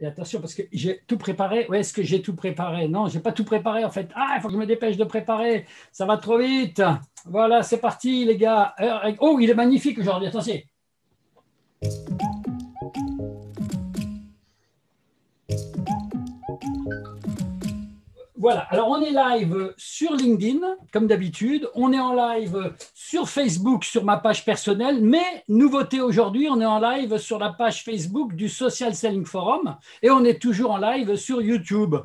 Et attention, parce que j'ai tout préparé. Oui, est-ce que j'ai tout préparé? Non, je n'ai pas tout préparé en fait. Ah, il faut que je me dépêche de préparer. Ça va trop vite. Voilà, c'est parti, les gars. Euh, oh, il est magnifique aujourd'hui. Attention. Voilà, alors on est live sur LinkedIn, comme d'habitude. On est en live sur Facebook, sur ma page personnelle. Mais nouveauté aujourd'hui, on est en live sur la page Facebook du Social Selling Forum. Et on est toujours en live sur YouTube,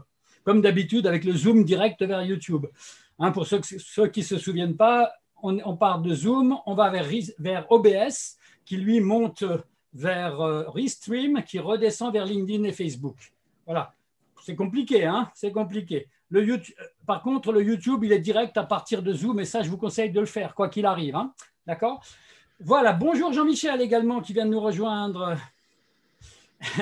comme d'habitude, avec le Zoom direct vers YouTube. Hein, pour ceux, qui ne se souviennent pas, on, part de Zoom, on va vers, OBS, qui lui monte vers euh, Restream, qui redescend vers LinkedIn et Facebook. Voilà. C'est compliqué, hein C'est compliqué. Le par contre, le YouTube, il est direct à partir de Zoom et ça, je vous conseille de le faire, quoi qu'il arrive. Hein. D'accord? Voilà, bonjour Jean-Michel également qui vient de nous rejoindre.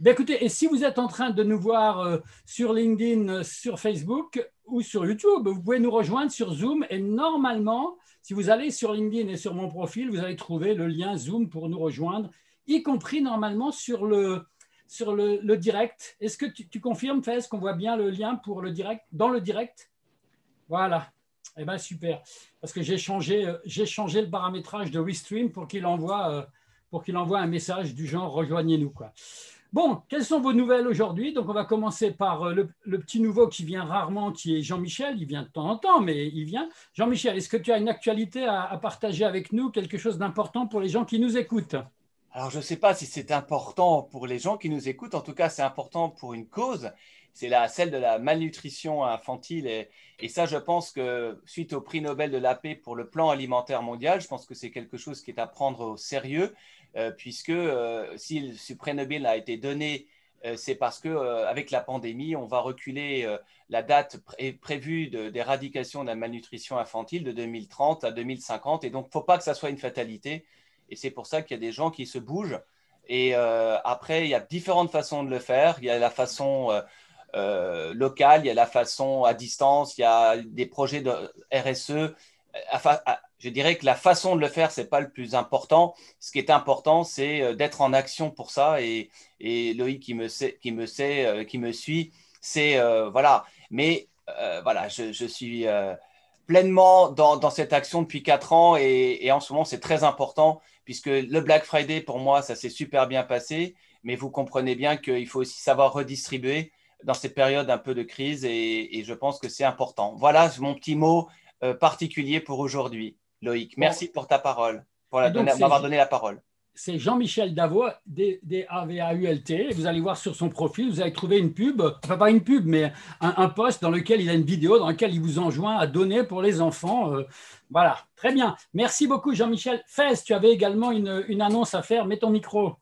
ben écoutez, et si vous êtes en train de nous voir euh, sur LinkedIn, sur Facebook ou sur YouTube, vous pouvez nous rejoindre sur Zoom et normalement, si vous allez sur LinkedIn et sur mon profil, vous allez trouver le lien Zoom pour nous rejoindre, y compris normalement sur le, sur le, direct. Est-ce que tu, confirmes, Fez, qu'on voit bien le lien pour le direct, dans le direct? Voilà. Eh bien, super. Parce que j'ai changé, euh, j'ai changé le paramétrage de WeStream pour qu'il envoie, euh, pour envoie un message du genre rejoignez-nous. Bon, quelles sont vos nouvelles aujourd'hui? Donc, on va commencer par euh, le, petit nouveau qui vient rarement, qui est Jean-Michel. Il vient de temps en temps, mais il vient. Jean-Michel, est-ce que tu as une actualité à partager avec nous, quelque chose d'important pour les gens qui nous écoutent? Alors, je ne sais pas si c'est important pour les gens qui nous écoutent. En tout cas, c'est important pour une cause. C'est celle de la malnutrition infantile. Et, ça, je pense que suite au prix Nobel de la paix pour le plan alimentaire mondial, je pense que c'est quelque chose qui est à prendre au sérieux, euh, puisque euh, si ce prix Nobel a été donné, euh, c'est parce que avec la pandémie, on va reculer la date prévue d'éradication de, de la malnutrition infantile de 2030 à 2050. Et donc, il ne faut pas que ça soit une fatalité. Et c'est pour ça qu'il y a des gens qui se bougent. Et euh, après, il y a différentes façons de le faire. Il y a la façon euh, euh, locale, il y a la façon à distance, il y a des projets de RSE. je dirais que la façon de le faire, ce n'est pas le plus important. Ce qui est important, c'est d'être en action pour ça. Et, et Loïc, qui me, suit, c'est voilà. Mais voilà, je, suis pleinement dans, cette action depuis quatre ans et en ce moment, c'est très important puisque le Black Friday, pour moi, ça s'est super bien passé, mais vous comprenez bien qu'il faut aussi savoir redistribuer dans ces périodes un peu de crise et, je pense que c'est important. Voilà mon petit mot euh, particulier pour aujourd'hui, Loïc. Merci pour ta parole, pour m'avoir donné la parole c'est Jean-Michel Davo, D-A-V-A-U-L-T. Vous allez voir sur son profil, vous allez trouver une pub, enfin pas une pub, mais un, post dans lequel il a une vidéo dans laquelle il vous enjoint à donner pour les enfants. Euh, voilà, très bien. Merci beaucoup Jean-Michel. Fès, tu avais également une, annonce à faire. Mets ton micro.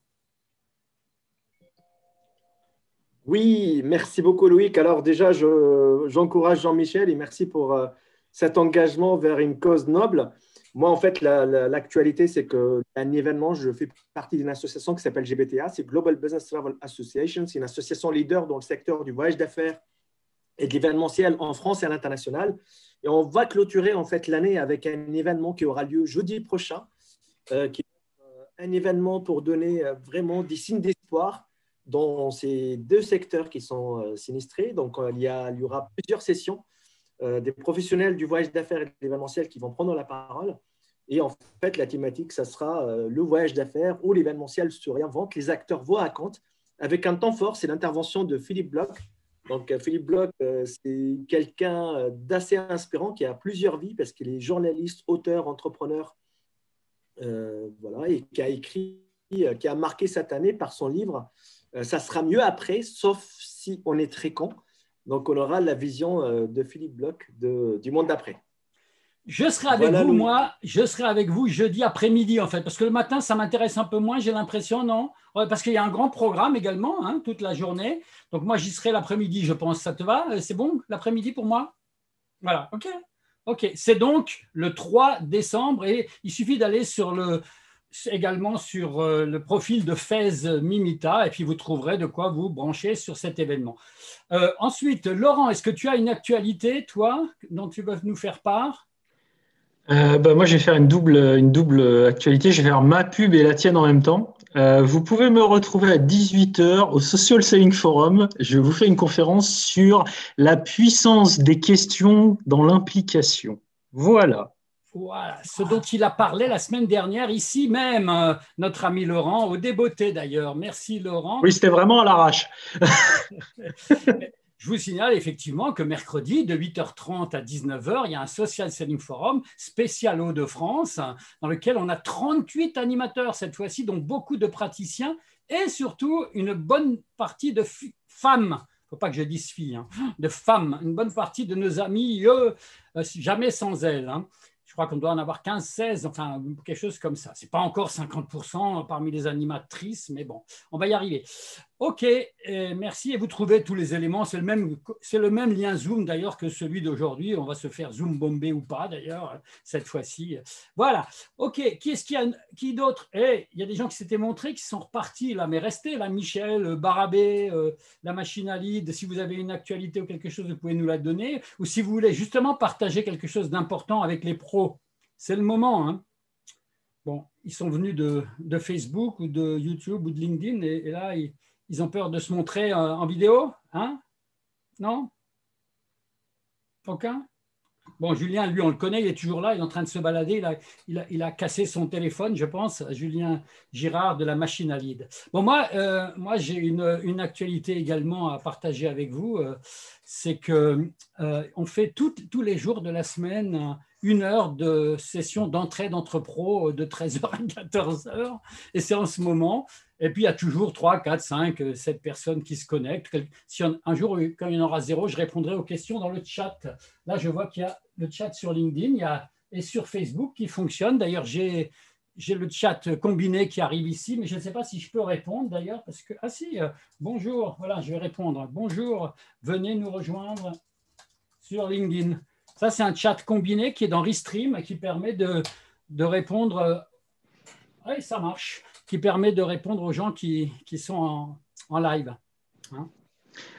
Oui, merci beaucoup Loïc. Alors déjà, j'encourage Jean-Michel et merci pour euh, cet engagement vers une cause noble. Moi, en fait, l'actualité, c'est qu'un événement, je fais partie d'une association qui s'appelle GBTA, c'est Global Business Travel Association. C'est une association leader dans le secteur du voyage d'affaires et de l'événementiel en France et à l'international. Et on va clôturer en fait l'année avec un événement qui aura lieu jeudi prochain, euh, qui est euh, un événement pour donner euh, vraiment des signes d'espoir dans ces deux secteurs qui sont sinistrés. Donc, il y, aura plusieurs sessions des professionnels du voyage d'affaires et de l'événementiel qui vont prendre la parole. Et en fait, la thématique, ça sera euh, le voyage d'affaires ou l'événementiel se réinvente. Les acteurs vont à compte avec un temps fort, c'est l'intervention de Philippe Bloch. Donc, euh, Philippe Bloch, c'est quelqu'un d'assez inspirant qui a plusieurs vies parce qu'il est journaliste, auteur, entrepreneur, voilà, et qui a écrit, qui a marqué cette année par son livre Ça sera mieux après, sauf si on est très con. Donc, on aura la vision euh, de Philippe Bloch du monde d'après. Je serai avec vous, moi, je serai avec vous jeudi après-midi, en fait, parce que le matin, ça m'intéresse un peu moins, j'ai l'impression, non? Parce qu'il y a un grand programme également, hein, toute la journée. Donc, moi, j'y serai l'après-midi, je pense. Ça te va? Euh, C'est bon, l'après-midi pour moi? Voilà, OK. OK. C'est donc le 3 décembre et il suffit d'aller sur le, également sur euh, le profil de Fez Mimita et puis vous trouverez de quoi vous brancher sur cet événement. Euh, ensuite, Laurent, est-ce que tu as une actualité, toi, dont tu veux nous faire part? Euh, bah, Moi, je vais faire une double, une double actualité. Je vais faire ma pub et la tienne en même temps. Euh, vous pouvez me retrouver à 18h au Social Selling Forum. Je vous fais une conférence sur la puissance des questions dans l'implication. Voilà. Voilà, ce dont il a parlé la semaine dernière, ici même, euh, notre ami Laurent, au débeauté d'ailleurs. Merci Laurent. Oui, c'était vraiment à l'arrache. Je vous signale effectivement que mercredi, de 8h30 à 19h, il y a un Social Selling Forum spécial Hauts-de-France, dans lequel on a 38 animateurs cette fois-ci, donc beaucoup de praticiens et surtout une bonne partie de femmes. Il ne faut pas que je dise filles, hein, de femmes, une bonne partie de nos amis, eux, euh, jamais sans elles. Hein je crois qu'on doit en avoir 15, 16, enfin quelque chose comme ça. Ce n'est pas encore 50% parmi les animatrices, mais bon, on va y arriver. Ok, merci. Et vous trouvez tous les éléments. C'est le même, c'est le même lien Zoom d'ailleurs que celui d'aujourd'hui. On va se faire Zoom bombé ou pas d'ailleurs cette fois-ci. Voilà. Ok. Qui est-ce qui a qui d'autre? Eh, il y a des gens qui s'étaient montrés, qui sont repartis là, mais restez là. Michel, Barabé, euh, la machine à lead. Si vous avez une actualité ou quelque chose, vous pouvez nous la donner. Ou si vous voulez justement partager quelque chose d'important avec les pros, c'est le moment. Hein. Bon, ils sont venus de, Facebook ou de YouTube ou de LinkedIn et là, ils ils ont peur de se montrer en vidéo Hein? Non? Aucun? Bon, Julien, lui, on le connaît, il est toujours là, il est en train de se balader, il a, cassé son téléphone, je pense, Julien Girard de la machine à lead. Bon, moi, euh, moi j'ai une, actualité également à partager avec vous, euh, c'est qu'on euh, fait tous les jours de la semaine une heure de session d'entrée d'entre-pro de 13h à 14h, et c'est en ce moment, et puis, il y a toujours 3, 4, 5, 7 personnes qui se connectent. Si un jour, quand il y en aura zéro, je répondrai aux questions dans le chat. Là, je vois qu'il y a le chat sur LinkedIn et sur Facebook qui fonctionne. D'ailleurs, j'ai le chat combiné qui arrive ici, mais je ne sais pas si je peux répondre d'ailleurs, parce que, ah si, euh, bonjour, voilà, je vais répondre. Bonjour, venez nous rejoindre sur LinkedIn. Ça, c'est un chat combiné qui est dans Restream qui permet de, de répondre. Euh, oui, ça marche qui permet de répondre aux gens qui, sont en, live. Hein.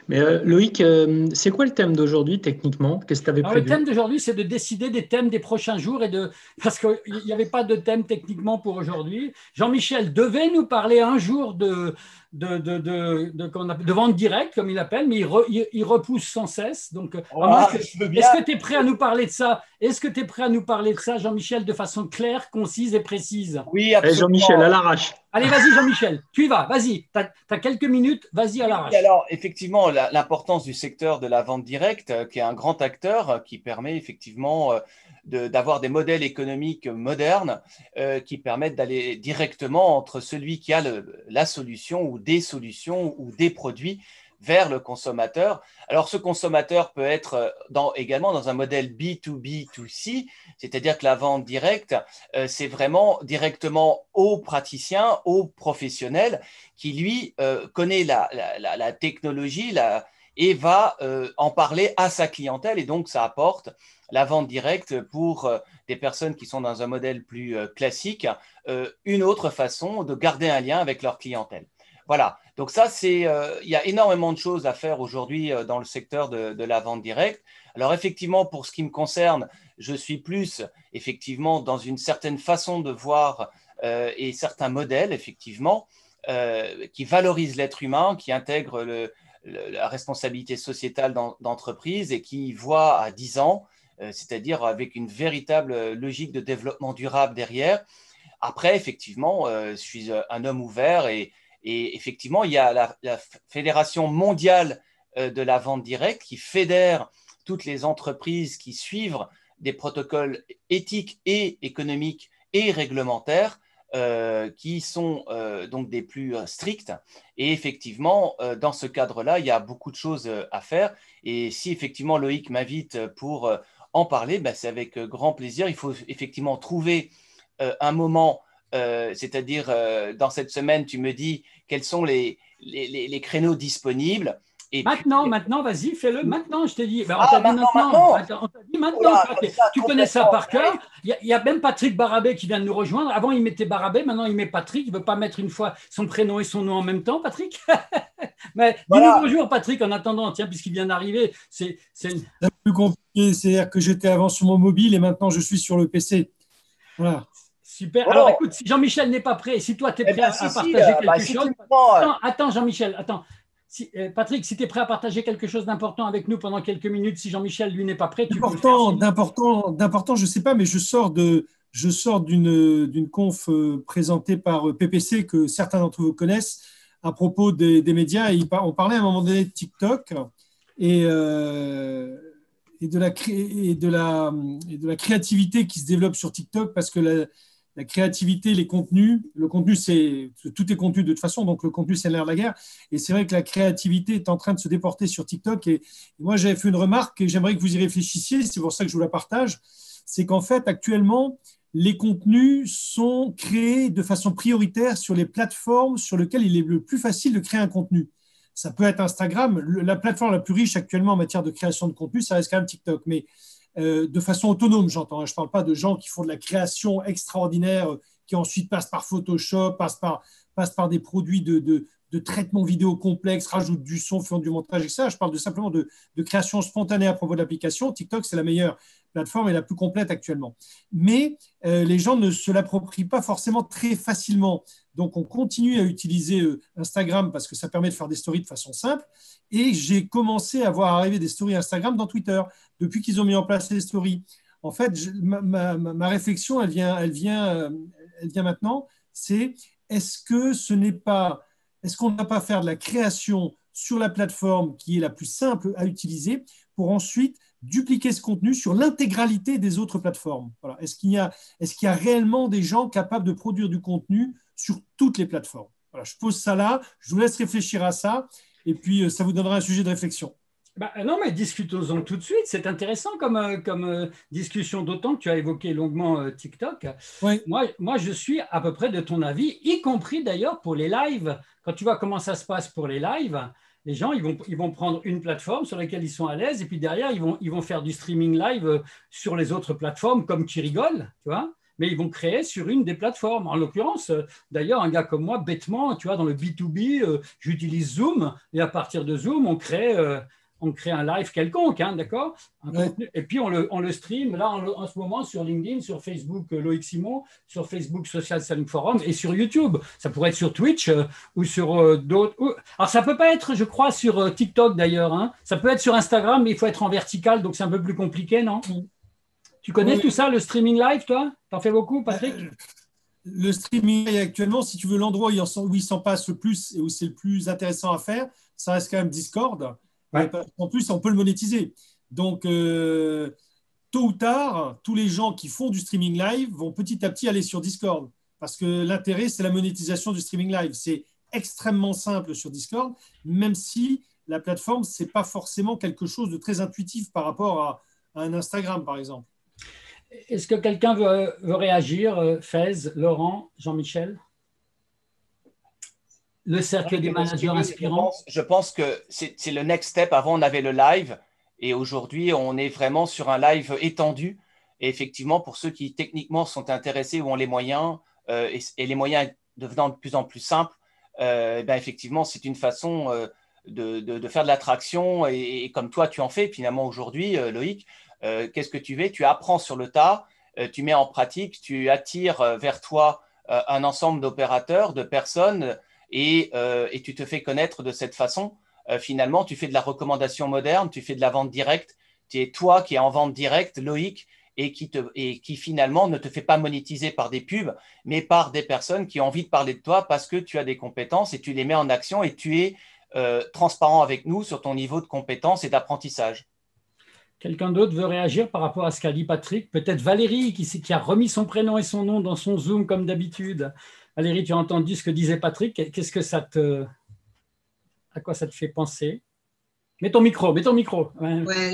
Mais euh, Loïc, euh, c'est quoi le thème d'aujourd'hui techniquement? Qu'est-ce que tu avais prévu? Le thème d'aujourd'hui, c'est de décider des thèmes des prochains jours et de parce qu'il n'y avait pas de thème techniquement pour aujourd'hui. Jean-Michel devait nous parler un jour de de, de, de, de, vente directe, comme il appelle, mais il, il, repousse sans cesse. Donc, est-ce que tu es prêt à nous parler de ça? Est-ce que tu es prêt à nous parler de ça, Jean-Michel, de façon claire, concise et précise? Oui, absolument. Jean-Michel, à l'arrache. Allez, vas-y, Jean-Michel, tu y vas, vas-y, tu as, quelques minutes, vas-y à l'arrache. Alors, effectivement, l'importance du secteur de la vente directe, euh, qui est un grand acteur euh, qui permet effectivement euh, d'avoir des modèles économiques modernes qui permettent d'aller directement entre celui qui a la solution ou des solutions ou des produits vers le consommateur. Alors ce consommateur peut être euh, dans, également dans un modèle B2B2C, c'est-à-dire que la vente directe, euh, c'est vraiment directement au praticien, au professionnel qui lui connaît la, la, la technologie et va en parler à sa clientèle et donc ça apporte la vente directe pour euh, des personnes qui sont dans un modèle plus euh, classique, euh, une autre façon de garder un lien avec leur clientèle. Voilà, donc ça, c'est, il y a énormément de choses à faire aujourd'hui dans le secteur de, la vente directe. Alors effectivement, pour ce qui me concerne, je suis plus effectivement dans une certaine façon de voir et certains modèles, effectivement, qui valorisent l'être humain, qui intègrent la responsabilité sociétale d'entreprise et qui voient à 10 ans euh, c'est-à-dire avec une véritable logique de développement durable derrière. Après, effectivement, euh, je suis un homme ouvert et, effectivement, il y a la, Fédération mondiale euh, de la vente directe qui fédère toutes les entreprises qui suivent des protocoles éthiques et économiques et réglementaires qui sont donc des plus stricts. Et effectivement, dans ce cadre-là, il y a beaucoup de choses à faire. Et si effectivement Loïc m'invite pour en parler, bah, c'est avec euh, grand plaisir. Il faut effectivement trouver euh, un moment, euh, c'est-à-dire dans cette semaine, tu me dis quels sont les, les, créneaux disponibles. Et maintenant, maintenant, vas-y, fais-le maintenant, je t'ai dit. Ben, on ah, dit maintenant. On t'a dit maintenant. tu connais ça par cœur. Il y, a même Patrick Barabé qui vient de nous rejoindre. Avant, il mettait Barabé, maintenant, il met Patrick. Il ne veut pas mettre une fois son prénom et son nom en même temps, Patrick. Mais dis-nous bonjour, Patrick, en attendant, tiens, puisqu'il vient d'arriver. C'est plus compliqué, c'est-à-dire que j'étais avant sur mon mobile et maintenant je suis sur le PC. Voilà. Super. Alors écoute, si Jean-Michel n'est pas prêt, si toi tu es eh prêt à, partager quelque bah, chose. attends, Jean-Michel, attends. Euh, Patrick, si tu es prêt à partager quelque chose d'important avec nous pendant quelques minutes, si Jean-Michel lui n'est pas prêt, tu peux D'important, d'important, je ne sais pas, mais je sors de, je sors d'une, d'une conf euh, présentée par euh, PPC que certains d'entre vous connaissent à propos des, médias. Et on parlait à un moment donné de TikTok et, et, de la, et, de la, et de la créativité qui se développe sur TikTok parce que la, la créativité, les contenus. Le contenu, c'est tout est contenu de toute façon, donc le contenu, c'est l'air de la guerre. Et c'est vrai que la créativité est en train de se déporter sur TikTok. Et, moi, j'avais fait une remarque et j'aimerais que vous y réfléchissiez. C'est pour ça que je vous la partage. C'est qu'en fait, actuellement, les contenus sont créés de façon prioritaire sur les plateformes sur lesquelles il est le plus facile de créer un contenu. Ça peut être Instagram. La plateforme la plus riche actuellement en matière de création de contenu, ça reste quand même TikTok. Mais euh, de façon autonome, j'entends. Hein. Je ne parle pas de gens qui font de la création extraordinaire, euh, qui ensuite passent par Photoshop, passent par, passent par des produits de, de, traitement vidéo complexe, rajoutent du son, font du montage, etc. Je parle de, simplement de, de création spontanée à propos de l'application. TikTok, c'est la meilleure plateforme et la plus complète actuellement. Mais euh, les gens ne se l'approprient pas forcément très facilement. Donc, on continue à utiliser Instagram parce que ça permet de faire des stories de façon simple. Et j'ai commencé à voir arriver des stories Instagram dans Twitter depuis qu'ils ont mis en place les stories. En fait, ma, réflexion, elle vient, elle vient, euh, elle vient maintenant. C'est est-ce que ce n'est pas, est-ce qu'on ne va pas faire de la création sur la plateforme qui est la plus simple à utiliser pour ensuite dupliquer ce contenu sur l'intégralité des autres plateformes? Est-ce qu'il y a, réellement des gens capables de produire du contenu sur toutes les plateformes? Je pose ça là. Je vous laisse réfléchir à ça et puis euh, ça vous donnera un sujet de réflexion. Bah, non, mais discutons-en tout de suite. C'est intéressant comme, euh, comme euh, discussion, d'autant que tu as évoqué longuement TikTok. Moi, moi, je suis à peu près de ton avis, y compris d'ailleurs pour les lives. Quand tu vois comment ça se passe pour les lives, les gens, ils vont, ils vont prendre une plateforme sur laquelle ils sont à l'aise, et puis derrière, ils vont, ils vont faire du streaming live sur les autres plateformes, comme qui rigole, tu vois mais ils vont créer sur une des plateformes. En l'occurrence, euh, d'ailleurs, un gars comme moi, bêtement, tu vois, dans le B2B, euh, j'utilise Zoom, et à partir de Zoom, on crée, euh, on crée un live quelconque, hein, d'accord? Et puis on le, on le stream, là, en, ce moment, sur LinkedIn, sur Facebook, Loïc Simon, sur Facebook Social Selling Forum, et sur YouTube. Ça pourrait être sur Twitch ou sur d'autres. Alors, ça peut pas être, je crois, sur TikTok, d'ailleurs. Hein. Ça peut être sur Instagram, mais il faut être en vertical, donc c'est un peu plus compliqué, non? Tu connais tout ça, le streaming live, toi? T'en fais beaucoup, Patrick? Euh, Le streaming actuellement, si tu veux l'endroit où il s'en passe le plus et où c'est le plus intéressant à faire, ça reste quand même Discord. En plus, on peut le monétiser. Donc, euh, tôt ou tard, tous les gens qui font du streaming live vont petit à petit aller sur Discord. Parce que l'intérêt, c'est la monétisation du streaming live. C'est extrêmement simple sur Discord, même si la plateforme, ce n'est pas forcément quelque chose de très intuitif par rapport à un Instagram, par exemple. Est-ce que quelqu'un veut, réagir euh, Fez, Laurent, Jean-Michel? Le cercle des managers inspirants je pense, que c'est le next step. Avant, on avait le live et aujourd'hui, on est vraiment sur un live étendu. Et effectivement, pour ceux qui techniquement sont intéressés ou ont les moyens, euh, et, les moyens devenant de plus en plus simples, euh, ben effectivement, c'est une façon de, faire de l'attraction. Et, et, comme toi, tu en fais finalement aujourd'hui, Loïc, euh, qu'est-ce que tu fais? Tu apprends sur le tas, euh, tu mets en pratique, tu attires euh, vers toi un ensemble d'opérateurs, de personnes, et, tu te fais connaître de cette façon. finalement, tu fais de la recommandation moderne, tu fais de la vente directe, tu es toi qui es en vente directe, Loïc, et qui, finalement ne te fait pas monétiser par des pubs, mais par des personnes qui ont envie de parler de toi parce que tu as des compétences et tu les mets en action et tu es transparent avec nous sur ton niveau de compétence et d'apprentissage. Quelqu'un d'autre veut réagir par rapport à ce qu'a dit Patrick? Peut-être Valérie qui, a remis son prénom et son nom dans son Zoom comme d'habitude. Valérie, tu as entendu ce que disait Patrick. Qu'est-ce que ça te. À quoi ça te fait penser? Mets ton micro, mets ton micro.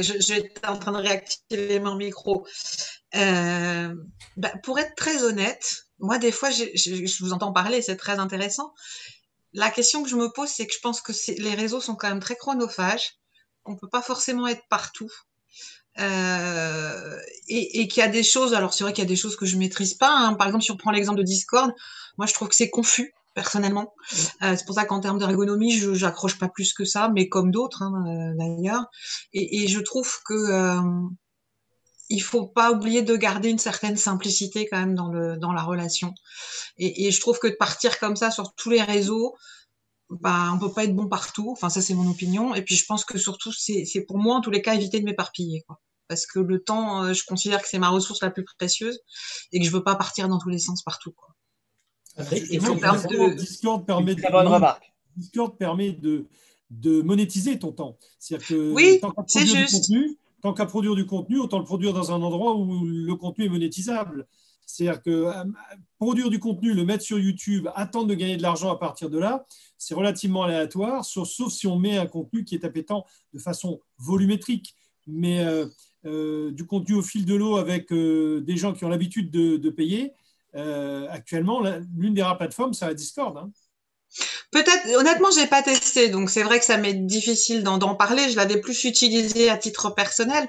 J'étais en train de réactiver mon micro. Euh, bah, pour être très honnête, moi, des fois, je, vous entends parler, c'est très intéressant. La question que je me pose, c'est que je pense que les réseaux sont quand même très chronophages. On ne peut pas forcément être partout. Euh, et, qu'il y a des choses, alors c'est vrai qu'il y a des choses que je maîtrise pas. Hein. Par exemple, si on prend l'exemple de Discord, moi je trouve que c'est confus personnellement. Euh, c'est pour ça qu'en termes d'ergonomie, je j'accroche pas plus que ça, mais comme d'autres hein, euh, d'ailleurs. Et, et, je trouve que euh, il faut pas oublier de garder une certaine simplicité quand même dans le dans la relation. Et, et je trouve que de partir comme ça sur tous les réseaux, bah, on peut pas être bon partout. Enfin, ça, c'est mon opinion. Et puis, je pense que surtout, c'est pour moi, en tous les cas, éviter de m'éparpiller. Parce que le temps, euh, je considère que c'est ma ressource la plus précieuse et que je veux pas partir dans tous les sens partout. Quoi. Discord permet de... monétiser ton temps. C'est-à-dire que oui, c'est juste. tant qu'à produire du contenu, autant le produire dans un endroit où le contenu est monétisable. C'est-à-dire que euh, produire du contenu, le mettre sur YouTube, attendre de gagner de l'argent à partir de là, c'est relativement aléatoire, sauf, si on met un contenu qui est appétant de façon volumétrique. Mais euh, euh, du contenu au fil de l'eau avec des gens qui ont l'habitude de, payer, actuellement, l'une des rares plateformes, c'est la Discord. Hein. Peut-être, honnêtement, j'ai pas testé, donc c'est vrai que ça m'est difficile d'en parler. Je l'avais plus utilisé à titre personnel,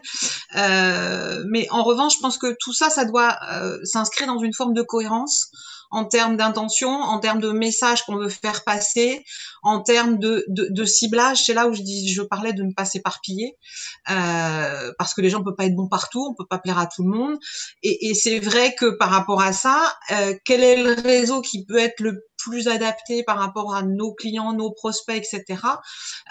euh, mais en revanche, je pense que tout ça, ça doit euh, s'inscrire dans une forme de cohérence en termes d'intention, en termes de messages qu'on veut faire passer, en termes de, de, de ciblage. C'est là où je dis, je parlais de ne pas s'éparpiller, euh, parce que les gens ne peuvent pas être bons partout, on peut pas plaire à tout le monde. Et, et c'est vrai que par rapport à ça, euh, quel est le réseau qui peut être le plus adapté par rapport à nos clients, nos prospects, etc.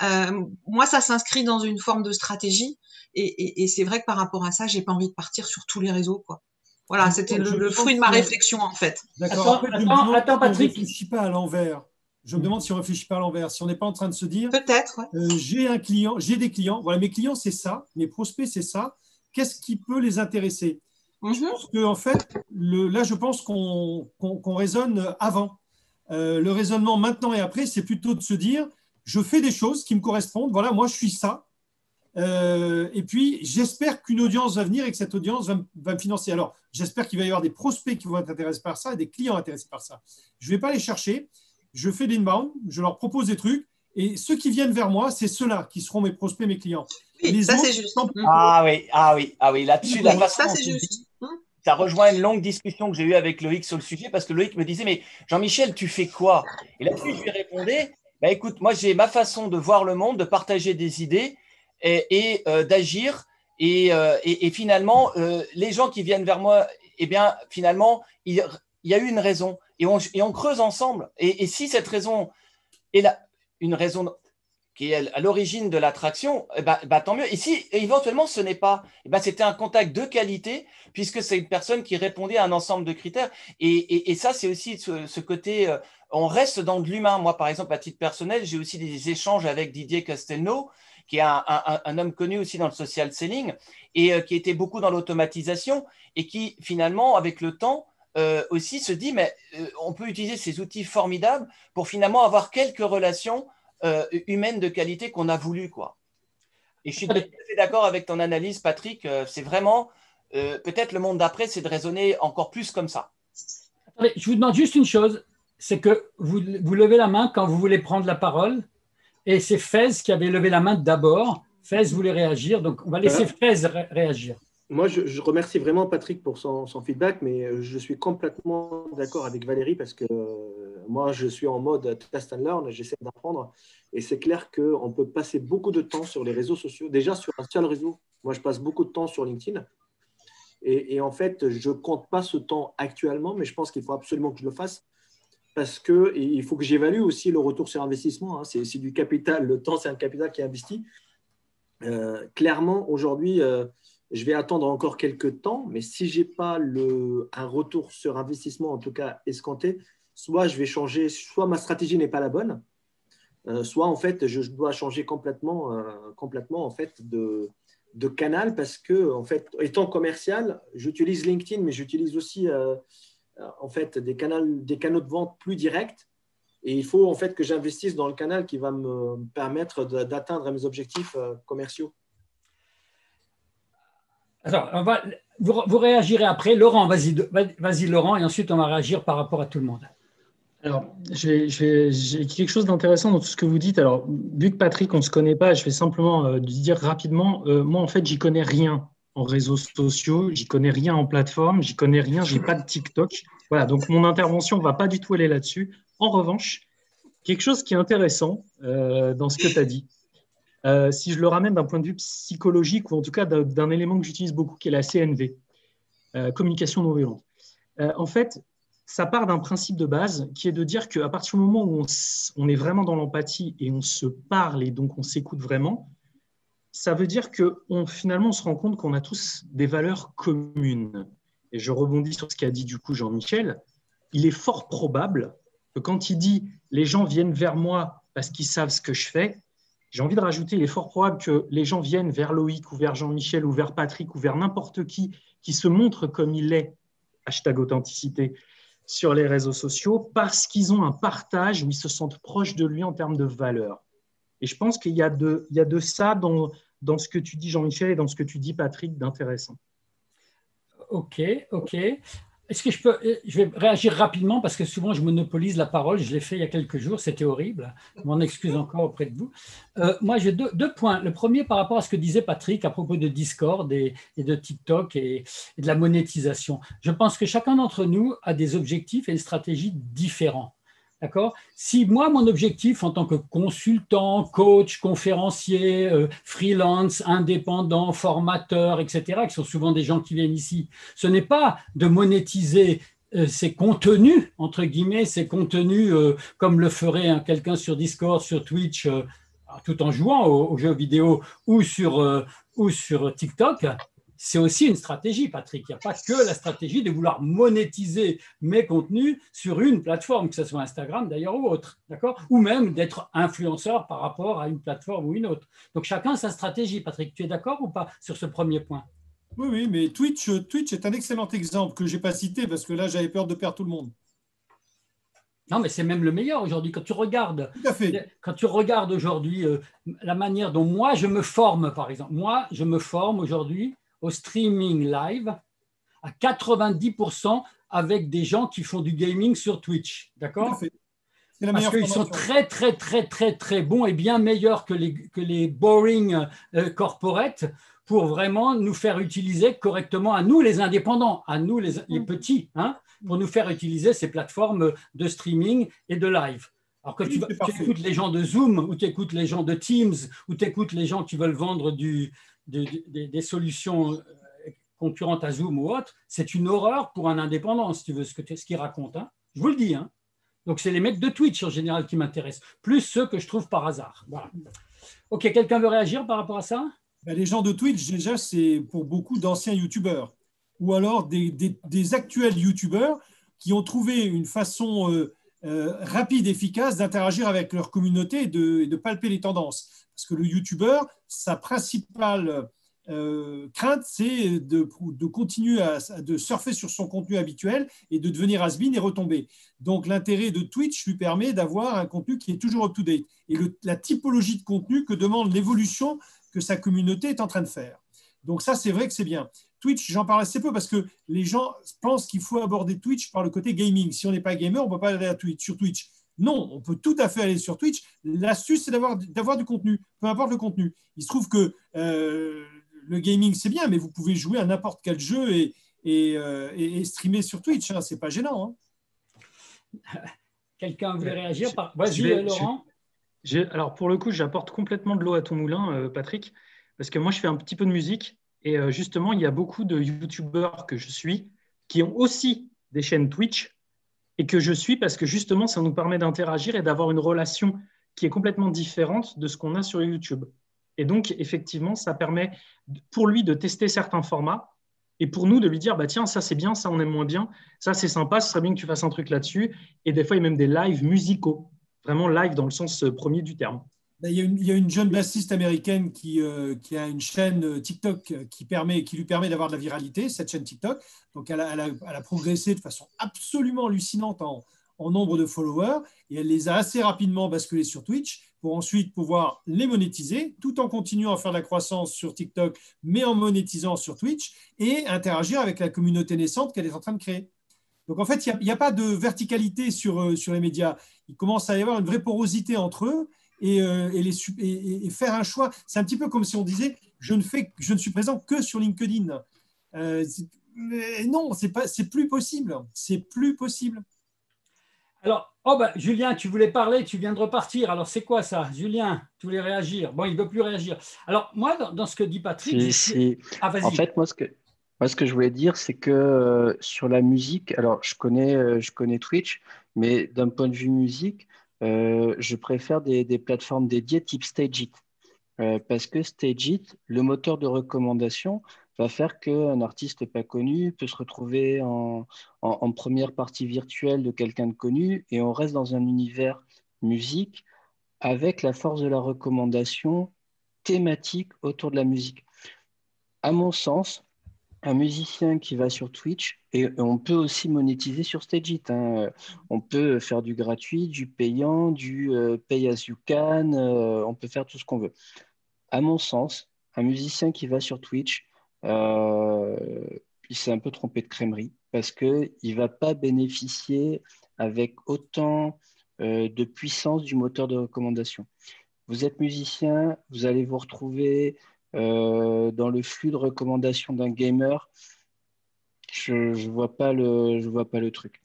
Euh, moi, ça s'inscrit dans une forme de stratégie. Et, et, et c'est vrai que par rapport à ça, j'ai pas envie de partir sur tous les réseaux, quoi. Voilà, c'était le, fruit de ma réflexion en fait. D'accord. Attends, attends, Patrick. On ne réfléchit pas à l'envers. Je me demande si on ne réfléchit pas à l'envers, si on n'est pas en train de se dire. Peut-être. Euh, j'ai un client, j'ai des clients. Voilà, mes clients c'est ça, mes prospects c'est ça. Qu'est-ce qui peut les intéresser? Je mhm. pense que en fait, le, là, je pense qu'on raisonne avant. Euh, le raisonnement maintenant et après, c'est plutôt de se dire, je fais des choses qui me correspondent. Voilà, moi je suis ça. Euh, et puis, j'espère qu'une audience va venir et que cette audience va, me financer. Alors, j'espère qu'il va y avoir des prospects qui vont être intéressés par ça et des clients intéressés par ça. Je ne vais pas les chercher. Je fais l'inbound, je leur propose des trucs. Et ceux qui viennent vers moi, c'est ceux-là qui seront mes prospects, mes clients. Oui, ça, c'est juste. Ah oui, ah oui, ah oui. Là-dessus, ça, c'est juste. Ça rejoint une longue discussion que j'ai eue avec Loïc sur le sujet parce que Loïc me disait Mais Jean-Michel, tu fais quoi? Et là-dessus, je lui répondais bah, Écoute, moi, j'ai ma façon de voir le monde, de partager des idées et, euh, d'agir. Euh, et, et, finalement, euh, les gens qui viennent vers moi, eh bien, finalement, il, y a eu une raison. Et on, et on creuse ensemble. Et, si cette raison est là, une raison qui est à l'origine de l'attraction, eh ben, bah, tant mieux. Et si éventuellement ce n'est pas, eh ben, c'était un contact de qualité, puisque c'est une personne qui répondait à un ensemble de critères. Et, et ça, c'est aussi ce, ce côté, on reste dans de l'humain. Moi, par exemple, à titre personnel, j'ai aussi des échanges avec Didier Castelnau, qui est un, homme connu aussi dans le social selling et euh, qui était beaucoup dans l'automatisation et qui finalement, avec le temps, euh, aussi se dit, mais euh, on peut utiliser ces outils formidables pour finalement avoir quelques relations humaines de qualité qu'on a voulu. Quoi. Et je suis d'accord avec ton analyse, Patrick. c'est vraiment, peut-être le monde d'après, c'est de raisonner encore plus comme ça. je vous demande juste une chose, c'est que vous, vous levez la main quand vous voulez prendre la parole et c'est Fez qui avait levé la main d'abord. Fez voulait réagir, donc on va laisser Fez réagir. Moi, je, remercie vraiment Patrick pour son, feedback, mais euh, je suis complètement d'accord avec Valérie parce que euh, moi, je suis en mode test and learn, j'essaie d'apprendre. Et c'est clair qu'on peut passer beaucoup de temps sur les réseaux sociaux. Déjà, sur un seul réseau, moi, je passe beaucoup de temps sur LinkedIn. Et, et en fait, je ne compte pas ce temps actuellement, mais je pense qu'il faut absolument que je le fasse parce qu'il faut que j'évalue aussi le retour sur investissement. Hein. C'est du capital. Le temps, c'est un capital qui est investi. Euh, clairement, aujourd'hui, euh, je vais attendre encore quelques temps, mais si je n'ai pas un retour sur investissement, en tout cas escanté, soit je vais changer, soit ma stratégie n'est pas la bonne, euh, soit en fait, je, dois changer complètement, complètement en fait, de, de, canal parce que, en fait, étant commercial, j'utilise LinkedIn, mais j'utilise aussi en fait des canaux, des canaux de vente plus directs. Et il faut en fait que j'investisse dans le canal qui va me permettre d'atteindre mes objectifs euh, commerciaux. Alors, on va, vous, réagirez après. Laurent, vas-y, vas-y Laurent, et ensuite on va réagir par rapport à tout le monde. Alors, j'ai quelque chose d'intéressant dans tout ce que vous dites. Alors, vu que Patrick, on ne se connaît pas, je vais simplement euh, dire rapidement, moi, en fait, j'y connais rien en réseaux sociaux, j'y connais rien en plateforme, j'y connais rien, j'ai pas de TikTok. Voilà, donc mon intervention va pas du tout aller là-dessus. En revanche, quelque chose qui est intéressant euh, dans ce que tu as dit, Euh, si je le ramène d'un point de vue psychologique, ou en tout cas d'un élément que j'utilise beaucoup, qui est la CNV, euh, communication non violente. En fait, ça part d'un principe de base qui est de dire qu'à partir du moment où on, est vraiment dans l'empathie et on se parle et donc on s'écoute vraiment, ça veut dire que on, finalement se rend compte qu'on a tous des valeurs communes. Et je rebondis sur ce qu'a dit du coup Jean-Michel. Il est fort probable que quand il dit les gens viennent vers moi parce qu'ils savent ce que je fais, j'ai envie de rajouter, il est fort probable que les gens viennent vers Loïc ou vers Jean-Michel ou vers Patrick ou vers n'importe qui qui se montre comme il est, hashtag authenticité, sur les réseaux sociaux parce qu'ils ont un partage où ils se sentent proches de lui en termes de valeurs. Et je pense qu'il y, a de, il y a de ça dans, ce que tu dis, Jean-Michel, et dans ce que tu dis, Patrick, d'intéressant. Ok, ok. Est-ce que je peux. Je vais réagir rapidement parce que souvent je monopolise la parole. Je l'ai fait il y a quelques jours, c'était horrible. Je m'en excuse encore auprès de vous. Euh, moi, j'ai deux, points. Le premier, par rapport à ce que disait Patrick à propos de Discord et, de TikTok et, et, de la monétisation. Je pense que chacun d'entre nous a des objectifs et des stratégies différents. D'accord? Si moi, mon objectif en tant que consultant, coach, conférencier, euh, freelance, indépendant, formateur, etc., qui sont souvent des gens qui viennent ici, ce n'est pas de monétiser euh, ces contenus, entre guillemets, ces contenus euh, comme le ferait quelqu'un sur Discord, sur Twitch, tout en jouant aux, jeux vidéo ou sur TikTok, c'est aussi une stratégie, Patrick. Il n'y a pas que la stratégie de vouloir monétiser mes contenus sur une plateforme, que ce soit Instagram d'ailleurs ou autre, d'accord? Ou même d'être influenceur par rapport à une plateforme ou une autre. Donc chacun sa stratégie, Patrick. Tu es d'accord ou pas sur ce premier point? Oui, oui, mais Twitch, Twitch est un excellent exemple que je n'ai pas cité parce que là, j'avais peur de perdre tout le monde. Non, mais c'est même le meilleur aujourd'hui. Quand tu regardes, quand tu regardes aujourd'hui euh, la manière dont moi je me forme, par exemple, moi je me forme aujourd'hui au streaming live à 90% avec des gens qui font du gaming sur Twitch. D'accord parce qu'ils sont très, très, très, très, très bons et bien meilleurs que les, que les boring euh, corporates pour vraiment nous faire utiliser correctement, à nous les indépendants, à nous les, les mm. petits, hein, pour nous faire utiliser ces plateformes de streaming et de live. Alors que tu, tu écoutes les gens de Zoom, ou tu écoutes les gens de Teams, ou tu écoutes les gens qui veulent vendre du, des solutions euh, concurrentes à Zoom ou autres, c'est une horreur pour un indépendant, si tu veux, ce qu'il ce raconte. Hein. Je vous le dis. Hein. Donc, c'est les mecs de Twitch en général qui m'intéressent, plus ceux que je trouve par hasard. OK, quelqu'un veut réagir par rapport à ça? Ben, Les gens de Twitch, déjà, c'est pour beaucoup d'anciens YouTubeurs ou alors des, des, actuels YouTubeurs qui ont trouvé une façon euh, euh, rapide, efficace d'interagir avec leur communauté et de, de palper les tendances. Parce que le YouTuber, sa principale euh, crainte, c'est de, continuer à surfer sur son contenu habituel et de devenir has et retomber. Donc l'intérêt de Twitch lui permet d'avoir un contenu qui est toujours up-to-date et la typologie de contenu que demande l'évolution que sa communauté est en train de faire. Donc ça, c'est vrai que c'est bien. Twitch, j'en parle assez peu parce que les gens pensent qu'il faut aborder Twitch par le côté gaming. Si on n'est pas gamer, on ne peut pas aller à Twitch, sur Twitch. Non, on peut tout à fait aller sur Twitch. L'astuce, c'est d'avoir, du contenu, peu importe le contenu. Il se trouve que euh, le gaming, c'est bien, mais vous pouvez jouer à n'importe quel jeu et, euh, streamer sur Twitch. Hein. C'est pas gênant. Hein. Quelqu'un veut réagir? Vas-y, Laurent. alors, pour le coup, j'apporte complètement de l'eau à ton moulin, euh, Patrick, parce que moi, je fais un petit peu de musique. Et justement, il y a beaucoup de YouTubeurs que je suis qui ont aussi des chaînes Twitch et que je suis parce que justement, ça nous permet d'interagir et d'avoir une relation qui est complètement différente de ce qu'on a sur YouTube. Et donc, effectivement, ça permet pour lui de tester certains formats et pour nous de lui dire, bah, tiens, ça c'est bien, ça on aime moins bien, ça c'est sympa, ce serait bien que tu fasses un truc là-dessus. Et des fois, il y a même des lives musicaux, vraiment live dans le sens euh, premier du terme. Ben, il y, a une, jeune bassiste américaine qui, euh, qui, a une chaîne euh, TikTok qui, permet, qui lui permet d'avoir de la viralité, cette chaîne TikTok. Donc, elle a, elle, a, elle a, progressé de façon absolument hallucinante en, en, nombre de followers et elle les a assez rapidement basculés sur Twitch pour ensuite pouvoir les monétiser tout en continuant à faire de la croissance sur TikTok, mais en monétisant sur Twitch et interagir avec la communauté naissante qu'elle est en train de créer. Donc, en fait, il n'y a, a, pas de verticalité sur, euh, sur les médias. Il commence à y avoir une vraie porosité entre eux euh, et, les, et, faire un choix. C'est un petit peu comme si on disait je ne, fais, je ne suis présent que sur LinkedIn. Euh, non, c'est pas, c'est plus possible. C'est plus possible. Alors, Oh ben, Julien, tu voulais parler, tu viens de repartir. Alors c'est quoi ça Julien, tu voulais réagir? Bon, il ne veut plus réagir. Alors moi, dans, ce que dit Patrick... Ah, en fait, moi, ce que, moi, ce que je voulais dire, c'est que euh, sur la musique, alors je connais, euh, je connais Twitch, mais d'un point de vue musique, euh, je préfère des, plateformes dédiées type Stageit. parce que Stageit, le moteur de recommandation, va faire qu'un artiste pas connu peut se retrouver en, en, première partie virtuelle de quelqu'un de connu et on reste dans un univers musique avec la force de la recommandation thématique autour de la musique. À mon sens, un musicien qui va sur Twitch, et on peut aussi monétiser sur Stageit. Hein. On peut faire du gratuit, du payant, du euh, pay as you can, euh, on peut faire tout ce qu'on veut. À mon sens, un musicien qui va sur Twitch, euh, il s'est un peu trompé de crèmerie parce qu'il ne va pas bénéficier avec autant de puissance du moteur de recommandation. Vous êtes musicien, vous allez vous retrouver dans le flux de recommandation d'un gamer, je ne vois, pas le, je vois pas le truc.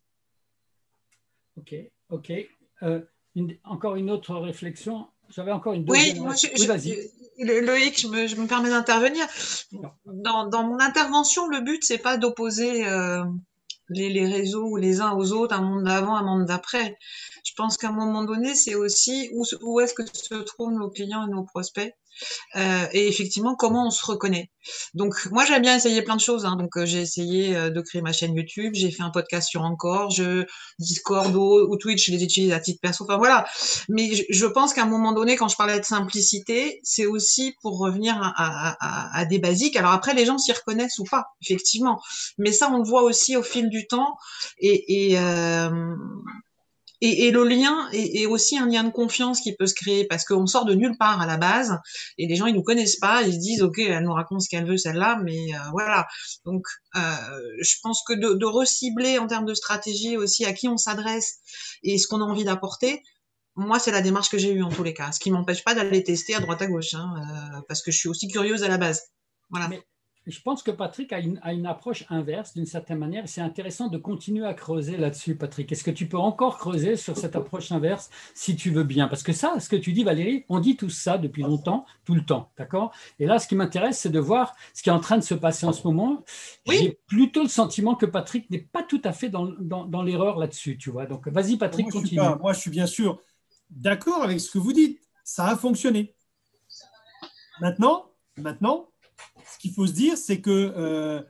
Ok, ok. Euh, encore une autre réflexion. J'avais encore une deuxième. Oui, moi, Loïc, je me, je me permets d'intervenir. Dans, dans, mon intervention, le but, c'est pas d'opposer euh, les, les, réseaux les uns aux autres, un monde d'avant, un monde d'après. Je pense qu'à un moment donné, c'est aussi où, où est-ce que se trouvent nos clients et nos prospects euh, et effectivement comment on se reconnaît. Donc moi j'aime bien essayer plein de choses. Hein. Donc euh, j'ai essayé euh, de créer ma chaîne YouTube, j'ai fait un podcast sur Encore, Discord ou, Twitch, je les utilise à titre perso. Enfin voilà. Mais je, pense qu'à un moment donné, quand je parlais de simplicité, c'est aussi pour revenir à, des basiques. Alors après les gens s'y reconnaissent ou pas, effectivement. Mais ça on le voit aussi au fil du temps et, et, et le lien est, aussi un lien de confiance qui peut se créer parce qu'on sort de nulle part à la base et les gens ils nous connaissent pas, ils se disent ok elle nous raconte ce qu'elle veut celle-là, mais euh, voilà. Donc euh, je pense que de, de recibler en termes de stratégie aussi à qui on s'adresse et ce qu'on a envie d'apporter, moi, c'est la démarche que j'ai eue en tous les cas. Ce qui m'empêche pas d'aller tester à droite à gauche, hein, euh, parce que je suis aussi curieuse à la base. Voilà. Je pense que Patrick a une, a une approche inverse d'une certaine manière. C'est intéressant de continuer à creuser là-dessus, Patrick. Est-ce que tu peux encore creuser sur cette approche inverse si tu veux bien? Parce que ça, ce que tu dis, Valérie, on dit tout ça depuis longtemps, tout le temps, d'accord? Et là, ce qui m'intéresse, c'est de voir ce qui est en train de se passer en ce moment. J'ai plutôt le sentiment que Patrick n'est pas tout à fait dans, dans, dans l'erreur là-dessus, tu vois. Donc, vas-y, Patrick, moi, continue. moi, je suis bien sûr d'accord avec ce que vous dites. Ça a fonctionné. Maintenant, maintenant, ce qu'il faut se dire, c'est que euh,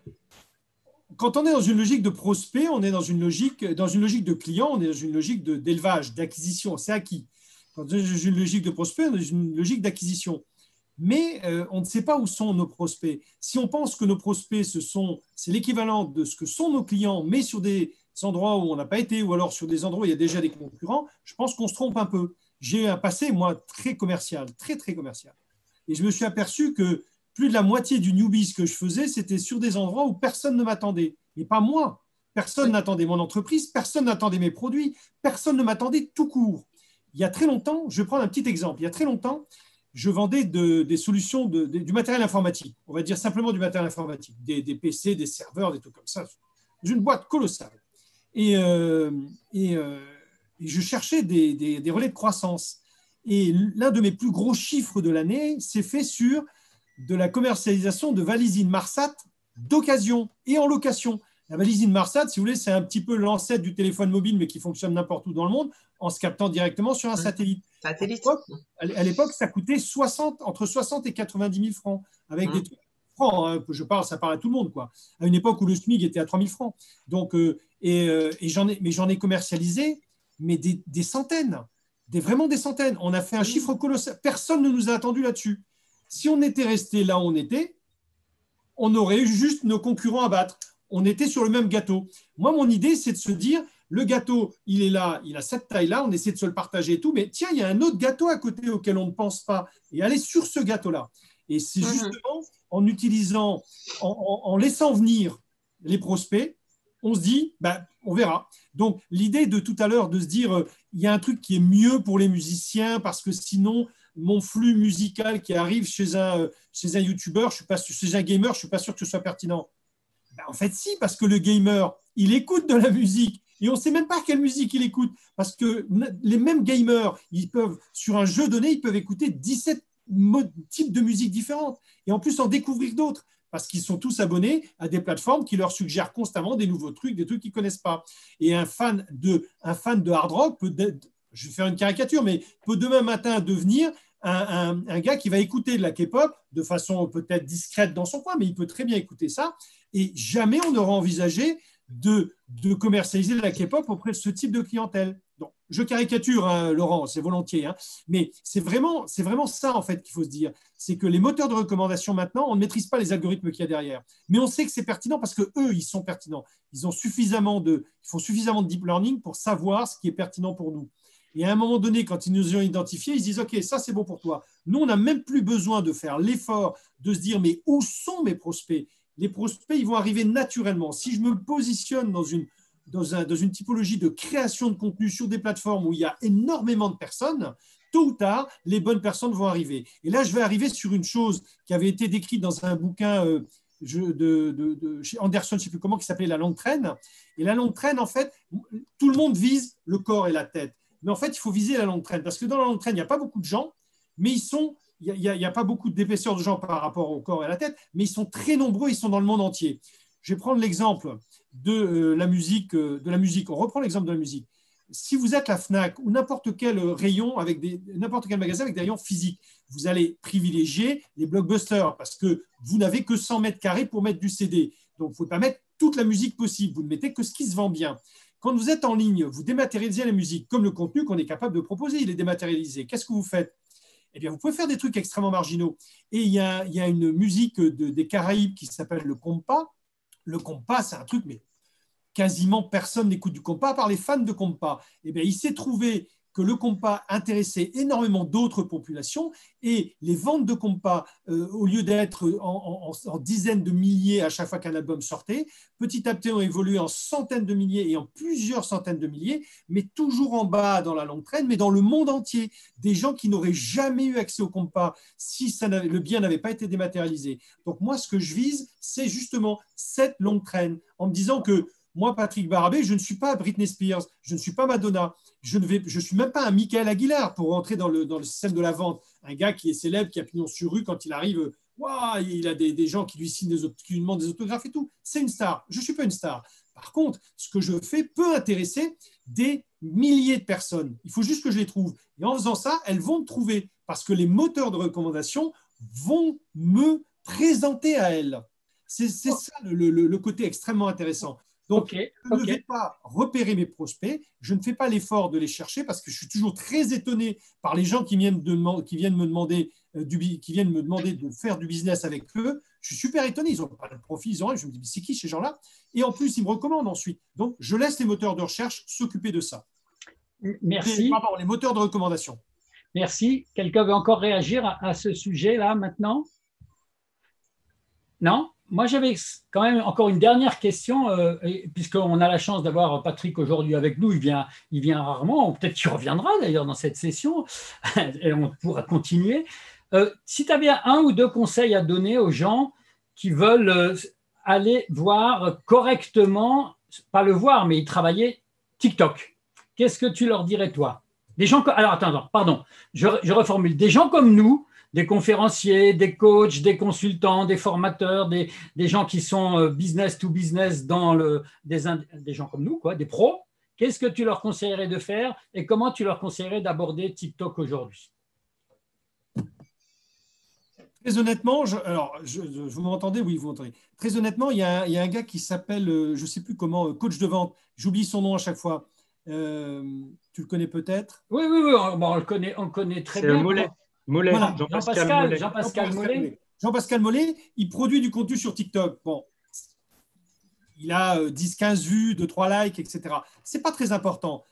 quand on est dans une logique de prospect, on est dans une logique, dans une logique de client, on est dans une logique d'élevage, d'acquisition, c'est acquis. Dans une logique de prospect, on est dans une logique d'acquisition. Mais euh, on ne sait pas où sont nos prospects. Si on pense que nos prospects, ce c'est l'équivalent de ce que sont nos clients, mais sur des endroits où on n'a pas été, ou alors sur des endroits où il y a déjà des concurrents, je pense qu'on se trompe un peu. J'ai un passé, moi, très commercial, très, très commercial. Et je me suis aperçu que plus de la moitié du newbies que je faisais, c'était sur des endroits où personne ne m'attendait. Et pas moi. Personne n'attendait mon entreprise, personne n'attendait mes produits, personne ne m'attendait tout court. Il y a très longtemps, je vais prendre un petit exemple. Il y a très longtemps, je vendais des solutions, de, du matériel informatique. On va dire simplement du matériel informatique, des, PC, des serveurs, des trucs comme ça. Une boîte colossale. Et, euh, euh, et, je cherchais des, des relais de croissance. Et l'un de mes plus gros chiffres de l'année s'est fait sur de la commercialisation de valisines Marsat d'occasion et en location. La valisine Marsat, si vous voulez, c'est un petit peu l'ancêtre du téléphone mobile, mais qui fonctionne n'importe où dans le monde, en se captant directement sur un satellite. Satellite. À l'époque, ça coûtait 60, entre 60 et 90 000 francs, avec des trucs francs. Hein, je parle, ça parle à tout le monde, quoi. À une époque où le SMIC était à 3 000 francs. Donc, euh, et, euh, et j'en ai, mais j'en ai commercialisé, mais des, des, centaines, des vraiment des centaines. On a fait un chiffre colossal. Personne ne nous a attendu là-dessus. Si on était resté là où on était, on aurait eu juste nos concurrents à battre. On était sur le même gâteau. Moi, mon idée, c'est de se dire, le gâteau, il est là, il a cette taille-là, on essaie de se le partager et tout, mais tiens, il y a un autre gâteau à côté auquel on ne pense pas, et aller sur ce gâteau-là. Et c'est mhm. justement en utilisant, en, laissant venir les prospects, on se dit, ben, on verra. Donc, l'idée de tout à l'heure de se dire, euh, il y a un truc qui est mieux pour les musiciens parce que sinon, mon flux musical qui arrive chez un, euh, chez un YouTuber, je chez un gamer, je ne suis pas sûr que ce soit pertinent. Ben, en fait, si, parce que le gamer, il écoute de la musique Et on ne sait même pas quelle musique il écoute. Parce que les mêmes gamers, ils peuvent, sur un jeu donné, ils peuvent écouter 17 types de musique différentes. Et en plus, en découvrir d'autres parce qu'ils sont tous abonnés à des plateformes qui leur suggèrent constamment des nouveaux trucs, des trucs qu'ils ne connaissent pas. Et un fan de, un fan de hard rock peut, je vais faire une caricature, mais peut demain matin devenir un, gars qui va écouter de la K-pop de façon peut-être discrète dans son coin, mais il peut très bien écouter ça. Et jamais on n'aura envisagé de, de commercialiser la K-pop auprès de ce type de clientèle je caricature, hein, Laurent, c'est volontiers, hein. mais c'est vraiment, vraiment ça en fait qu'il faut se dire. C'est que les moteurs de recommandation maintenant, on ne maîtrise pas les algorithmes qu'il y a derrière, mais on sait que c'est pertinent parce que eux, ils sont pertinents. De, ils font suffisamment de deep learning pour savoir ce qui est pertinent pour nous. Et à un moment donné, quand ils nous ont identifiés, ils disent OK, ça c'est bon pour toi. Nous, on n'a même plus besoin de faire l'effort de se dire mais où sont mes prospects? Les prospects, ils vont arriver naturellement. Si je me positionne dans une dans, une typologie de création de contenu sur des plateformes où il y a énormément de personnes, tôt ou tard, les bonnes personnes vont arriver. Et là, je vais arriver sur une chose qui avait été décrite dans un bouquin euh, de, chez Anderson, je ne sais plus comment, qui s'appelait La longue traîne. Et la longue traîne, en fait, tout le monde vise le corps et la tête. Mais en fait, il faut viser la longue traîne parce que dans la longue traîne, il n'y a pas beaucoup de gens, mais il n'y a, pas beaucoup d'épaisseur de gens par rapport au corps et à la tête, mais ils sont très nombreux, ils sont dans le monde entier. Je vais prendre l'exemple de, euh, la musique, euh, de la musique. On reprend l'exemple de la musique. Si vous êtes la FNAC ou n'importe quel rayon avec n'importe quel magasin avec des rayons physiques, vous allez privilégier les blockbusters parce que vous n'avez que 100 mètres carrés pour mettre du CD. Donc, vous ne pouvez pas mettre toute la musique possible. Vous ne mettez que ce qui se vend bien. Quand vous êtes en ligne, vous dématérialisez la musique, comme le contenu qu'on est capable de proposer, il est dématérialisé. Qu'est-ce que vous faites? Eh bien, vous pouvez faire des trucs extrêmement marginaux. Et il y a, une musique des Caraïbes qui s'appelle le compas, le compas, c'est un truc, mais quasiment personne n'écoute du compas, à part les fans de compas. Eh bien, il s'est trouvé que le compas intéressait énormément d'autres populations et les ventes de compas, euh, au lieu d'être en, dizaines de milliers à chaque fois qu'un album sortait, petit à petit ont évolué en centaines de milliers et en plusieurs centaines de milliers, mais toujours en bas dans la longue traîne, mais dans le monde entier. Des gens qui n'auraient jamais eu accès au compas si ça le bien n'avait pas été dématérialisé. Donc moi, ce que je vise, c'est justement cette longue traîne en me disant que moi, Patrick Barabé, je ne suis pas Britney Spears, je ne suis pas Madonna, je ne je suis même pas un Michael Aguilar pour rentrer dans le, dans le système de la vente. Un gars qui est célèbre, qui a pignon sur rue quand il arrive, il a des, gens qui lui signent des, qui lui demandent des autographes et tout. C'est une star. Je ne suis pas une star. Par contre, ce que je fais peut intéresser des milliers de personnes. Il faut juste que je les trouve. Et en faisant ça, elles vont me trouver parce que les moteurs de recommandation vont me présenter à elles. C'est ça le, le, côté extrêmement intéressant. Donc, je ne vais pas repérer mes prospects, je ne fais pas l'effort de les chercher parce que je suis toujours très étonné par les gens qui viennent, de, qui viennent me demander euh, du, qui viennent me demander de faire du business avec eux. Je suis super étonné, ils n'ont pas de profit, ils ont rien. Je me dis, c'est qui ces gens-là? Et en plus, ils me recommandent ensuite. Donc, je laisse les moteurs de recherche s'occuper de ça. Merci. Pardon, les moteurs de recommandation. Merci. Quelqu'un veut encore réagir à ce sujet-là maintenant? Non? Moi, j'avais quand même encore une dernière question, euh, puisqu'on a la chance d'avoir Patrick aujourd'hui avec nous. Il vient, il vient rarement. Peut-être qu'il reviendra d'ailleurs dans cette session et on pourra continuer. Euh, si tu avais un ou deux conseils à donner aux gens qui veulent euh, aller voir correctement, pas le voir, mais y travailler TikTok, qu'est-ce que tu leur dirais, toi? Des gens, alors attends, pardon, je, je reformule. Des gens comme nous des conférenciers, des coachs, des consultants, des formateurs, des, gens qui sont euh, business to business dans le, des, des gens comme nous, quoi, des pros. Qu'est-ce que tu leur conseillerais de faire et comment tu leur conseillerais d'aborder TikTok aujourd'hui? Très honnêtement, je, alors, je, vous m'entendez? Oui, vous m'entendez. Très honnêtement, il y, a, un gars qui s'appelle, euh, je ne sais plus comment, euh, coach de vente. J'oublie son nom à chaque fois. tu le connais peut-être? Oui, oui, oui, on, le connaît, on connaît très bien. Mollet. Mollet, Jean-Pascal Jean Mollet. Jean-Pascal Mollet, il produit du contenu sur TikTok. Bon, il a 10-15 euh, vues, 2-3 likes, etc. Ce n'est pas très important.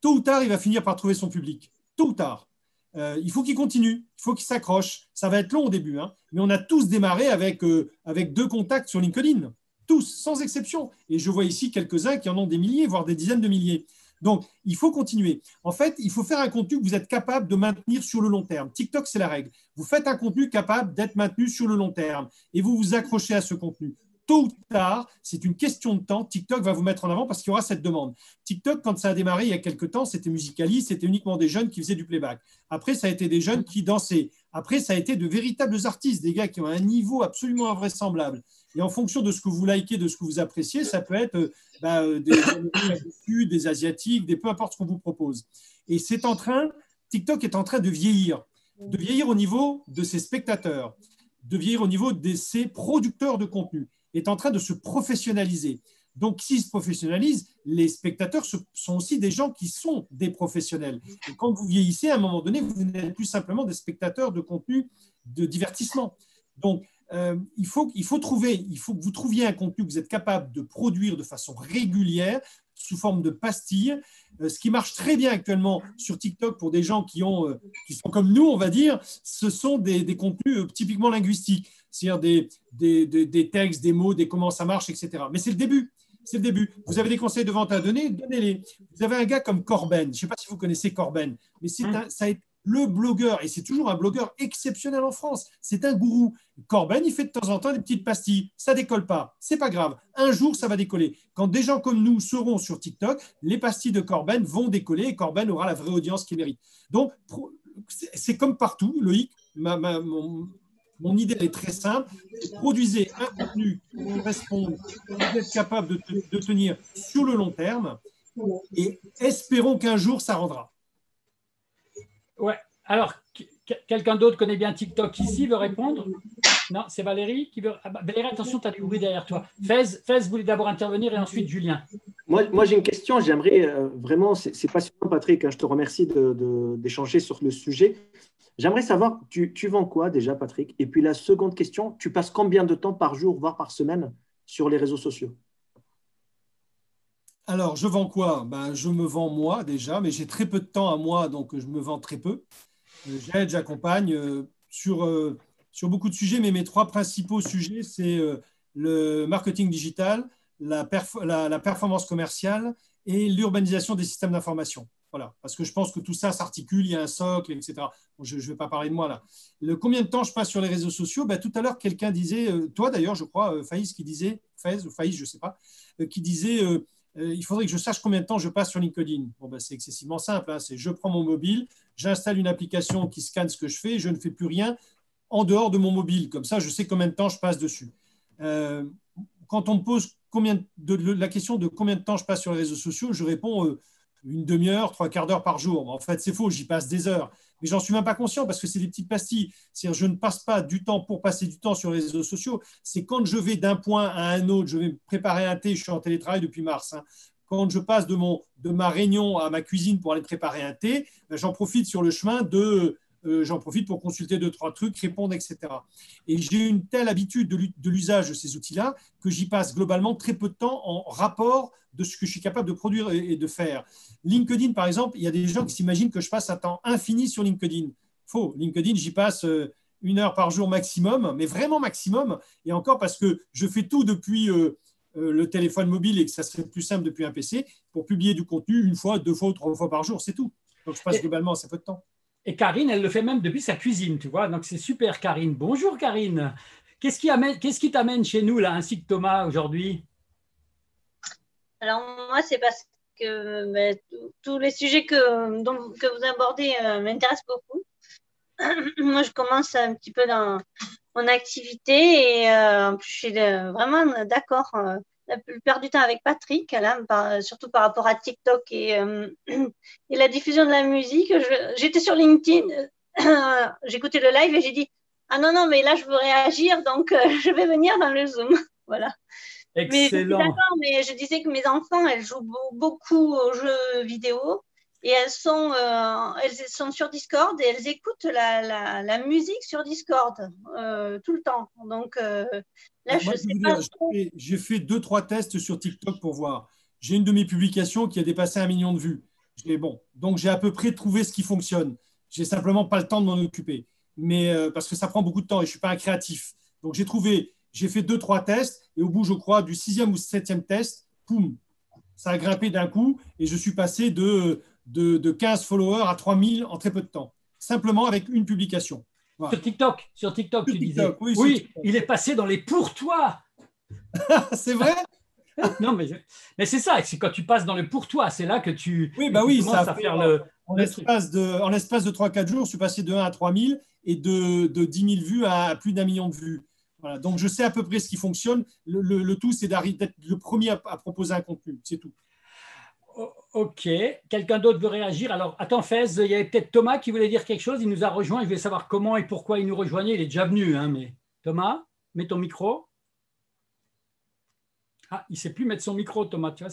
Tôt ou tard, il va finir par trouver son public. Tôt ou tard. Euh, il faut qu'il continue, il faut qu'il s'accroche. Ça va être long au début, hein. mais on a tous démarré avec, euh, avec deux contacts sur LinkedIn. Tous, sans exception. Et je vois ici quelques-uns qui en ont des milliers, voire des dizaines de milliers. Donc, il faut continuer. En fait, il faut faire un contenu que vous êtes capable de maintenir sur le long terme. TikTok, c'est la règle. Vous faites un contenu capable d'être maintenu sur le long terme et vous vous accrochez à ce contenu. tôt ou tard, c'est une question de temps, TikTok va vous mettre en avant parce qu'il y aura cette demande. TikTok, quand ça a démarré il y a quelques temps, c'était Musical.ly, c'était uniquement des jeunes qui faisaient du playback. Après, ça a été des jeunes qui dansaient. Après, ça a été de véritables artistes, des gars qui ont un niveau absolument invraisemblable. Et en fonction de ce que vous likez, de ce que vous appréciez, ça peut être euh, bah, euh, des, des, des Asiatiques, des peu importe ce qu'on vous propose. Et c'est en train, TikTok est en train de vieillir, de vieillir au niveau de ses spectateurs, de vieillir au niveau de ses producteurs de contenu, est en train de se professionnaliser. Donc, s'ils se professionnalisent, les spectateurs sont aussi des gens qui sont des professionnels. Et quand vous vieillissez, à un moment donné, vous n'êtes plus simplement des spectateurs de contenu de divertissement. Donc, euh, il, faut, il faut trouver, il faut que vous trouviez un contenu que vous êtes capable de produire de façon régulière, sous forme de pastilles. Euh, ce qui marche très bien actuellement sur TikTok pour des gens qui, ont, euh, qui sont comme nous, on va dire, ce sont des, des contenus typiquement linguistiques, c'est-à-dire des, des, des, textes, des mots, des comment ça marche, etc. Mais c'est le début. C'est le début. Vous avez des conseils de vente à donner, donnez-les. Vous avez un gars comme Corben. Je ne sais pas si vous connaissez Corben, mais c'est un, ça a été le blogueur, et c'est toujours un blogueur exceptionnel en France, c'est un gourou. Corben, il fait de temps en temps des petites pastilles. Ça décolle pas, c'est pas grave. Un jour, ça va décoller. Quand des gens comme nous seront sur TikTok, les pastilles de Corben vont décoller et Corben aura la vraie audience qu'il mérite. Donc, c'est comme partout, Loïc. mon, mon idée est très simple. Produisez un contenu qui vous êtes capable de tenir sur le long terme et espérons qu'un jour, ça rendra. Ouais. Alors, quelqu'un d'autre connaît bien TikTok ici, veut répondre? Non, c'est Valérie qui veut. Ah bah, Valérie, attention, tu as du bruit derrière toi. Fez, voulait d'abord intervenir et ensuite Julien. Moi, j'ai une question. J'aimerais euh, vraiment, c'est passionnant, Patrick. Hein, je te remercie d'échanger sur le sujet. J'aimerais savoir, tu, tu, vends quoi déjà, Patrick? Et puis la seconde question, tu passes combien de temps par jour, voire par semaine, sur les réseaux sociaux? Alors, je vends quoi? Ben, Je me vends moi déjà, mais j'ai très peu de temps à moi, donc je me vends très peu. Euh, j'aide, j'accompagne euh, sur, euh, sur beaucoup de sujets, mais mes trois principaux sujets, c'est le marketing digital, la, performance commerciale et l'urbanisation des systèmes d'information. Voilà, parce que je pense que tout ça s'articule, il y a un socle, etc. je ne vais pas parler de moi là. Le, combien de temps je passe sur les réseaux sociaux? Ben, Tout à l'heure, quelqu'un disait, toi d'ailleurs, je crois, Faïs qui disait, Faïs ou Faïs, je ne sais pas, qui disait il faudrait que je sache combien de temps je passe sur LinkedIn. Bon, ben, c'est excessivement simple. Hein. C'est je prends mon mobile, j'installe une application qui scanne ce que je fais, je ne fais plus rien en dehors de mon mobile. Comme ça, je sais combien de temps je passe dessus. Euh, quand on me pose la question de combien de temps je passe sur les réseaux sociaux, je réponds euh, une demi-heure, trois quarts d'heure par jour. En fait, c'est faux, j'y passe des heures. Mais j'en suis même pas conscient parce que c'est des petites pastilles. C'est-à-dire, je ne passe pas du temps pour passer du temps sur les réseaux sociaux. C'est quand je vais d'un point à un autre, je vais préparer un thé, je suis en télétravail depuis mars. Hein. Quand je passe de, mon, de ma réunion à ma cuisine pour aller préparer un thé, ben, j'en profite sur le chemin de, euh, j'en profite pour consulter deux, trois trucs, répondre, etc. Et j'ai une telle habitude de l'usage de ces outils-là que j'y passe globalement très peu de temps en rapport de ce que je suis capable de produire et de faire. LinkedIn, par exemple, il y a des gens qui s'imaginent que je passe un temps infini sur LinkedIn. Faux. LinkedIn, j'y passe euh, une heure par jour maximum, mais vraiment maximum. Et encore parce que je fais tout depuis euh, le téléphone mobile et que ça serait plus simple depuis un PC pour publier du contenu une fois, deux fois ou trois fois par jour, c'est tout. Donc je passe globalement assez peu de temps. Et Karine, elle le fait même depuis sa cuisine, tu vois. Donc c'est super, Karine. Bonjour, Karine. Qu'est-ce qui, qu'est-ce qui t'amène chez nous, là, ainsi que Thomas, aujourd'hui? Alors, moi, c'est parce que ben, tous les sujets que, que vous abordez euh, m'intéressent beaucoup. moi, je commence un petit peu dans mon activité et euh, en plus, je suis euh, vraiment d'accord la plupart du temps avec Patrick, là, surtout par rapport à TikTok et, euh, et la diffusion de la musique. J'étais sur LinkedIn, euh, j'écoutais le live et j'ai dit Ah non, non, mais là, je veux réagir, donc euh, je vais venir dans le Zoom. voilà. Excellent. Mais, mais je disais que mes enfants, elles jouent beaucoup aux jeux vidéo et elles sont, elles sont sur Discord et elles écoutent la, la, la musique sur Discord tout le temps. Donc, j'ai fait deux, trois tests sur TikTok pour voir. J'ai une de mes publications qui a dépassé un million de vues. bon, donc j'ai à peu près trouvé ce qui fonctionne. J'ai simplement pas le temps de m'en occuper, mais euh, parce que ça prend beaucoup de temps et je suis pas un créatif. Donc j'ai trouvé, j'ai fait deux, trois tests et au bout, je crois, du sixième ou septième test, poum, ça a grimpé d'un coup et je suis passé de, de, de 15 followers à 3000 en très peu de temps, simplement avec une publication. Sur TikTok, sur TikTok, tu disais. Oui, il est passé dans les pour toi. c'est vrai? Non, mais, mais c'est ça, c'est quand tu passes dans le pour toi, c'est là que tu, Oui, bah oui, ça à fait- faire le. En l'espace de, en l'espace de 3-4 jours, je suis passé de 1 à 3 000 et de, de 10 000 vues à plus d'un million de vues. Voilà. Donc, je sais à peu près ce qui fonctionne. Le, le- le tout, c'est d'être le premier à, à proposer un contenu. C'est tout. Ok, quelqu'un d'autre veut réagir? Alors, attends, Fez, il y avait peut-être Thomas qui voulait dire quelque chose. Il nous a rejoint. Je voulais savoir comment et pourquoi il nous rejoignait. Il est déjà venu, hein, mais Thomas, mets ton micro. Ah, il ne sait plus mettre son micro, Thomas. Tu vois,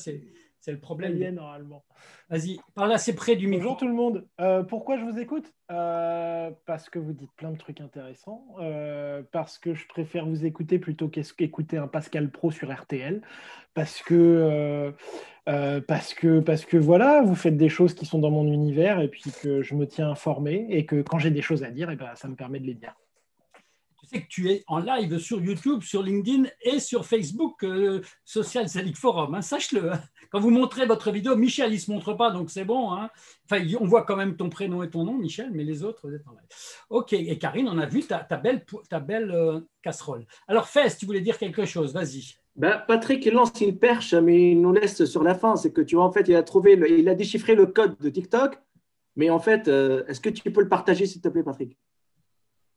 c'est le y est, problème. normalement. Vas-y, parle assez près du micro. Bonjour tout le monde. Euh, pourquoi je vous écoute? Euh, Parce que vous dites plein de trucs intéressants. Euh, parce que je préfère vous écouter plutôt qu'écouter un Pascal Pro sur RTL. Parce que, parce que, parce que voilà, vous faites des choses qui sont dans mon univers et puis que je me tiens informé et que quand j'ai des choses à dire, et ben, ça me permet de les dire. Tu sais que tu es en live sur YouTube, sur LinkedIn et sur Facebook euh, Social Selling Forum. hein, Sache-le. hein. Quand vous montrez votre vidéo, Michel, il ne se montre pas, donc c'est bon. hein. Enfin, on voit quand même ton prénom et ton nom, Michel, mais les autres, vous êtes en live. OK. Et Karine, on a vu ta, belle, ta belle euh, casserole. Alors, Fès, tu voulais dire quelque chose. Vas-y. Ben, Patrick, lance une perche, mais il nous laisse sur la fin. C'est que tu vois, en fait, il a trouvé, il a déchiffré le code de TikTok. Mais en fait, euh, est-ce que tu peux le partager, s'il te plaît, Patrick?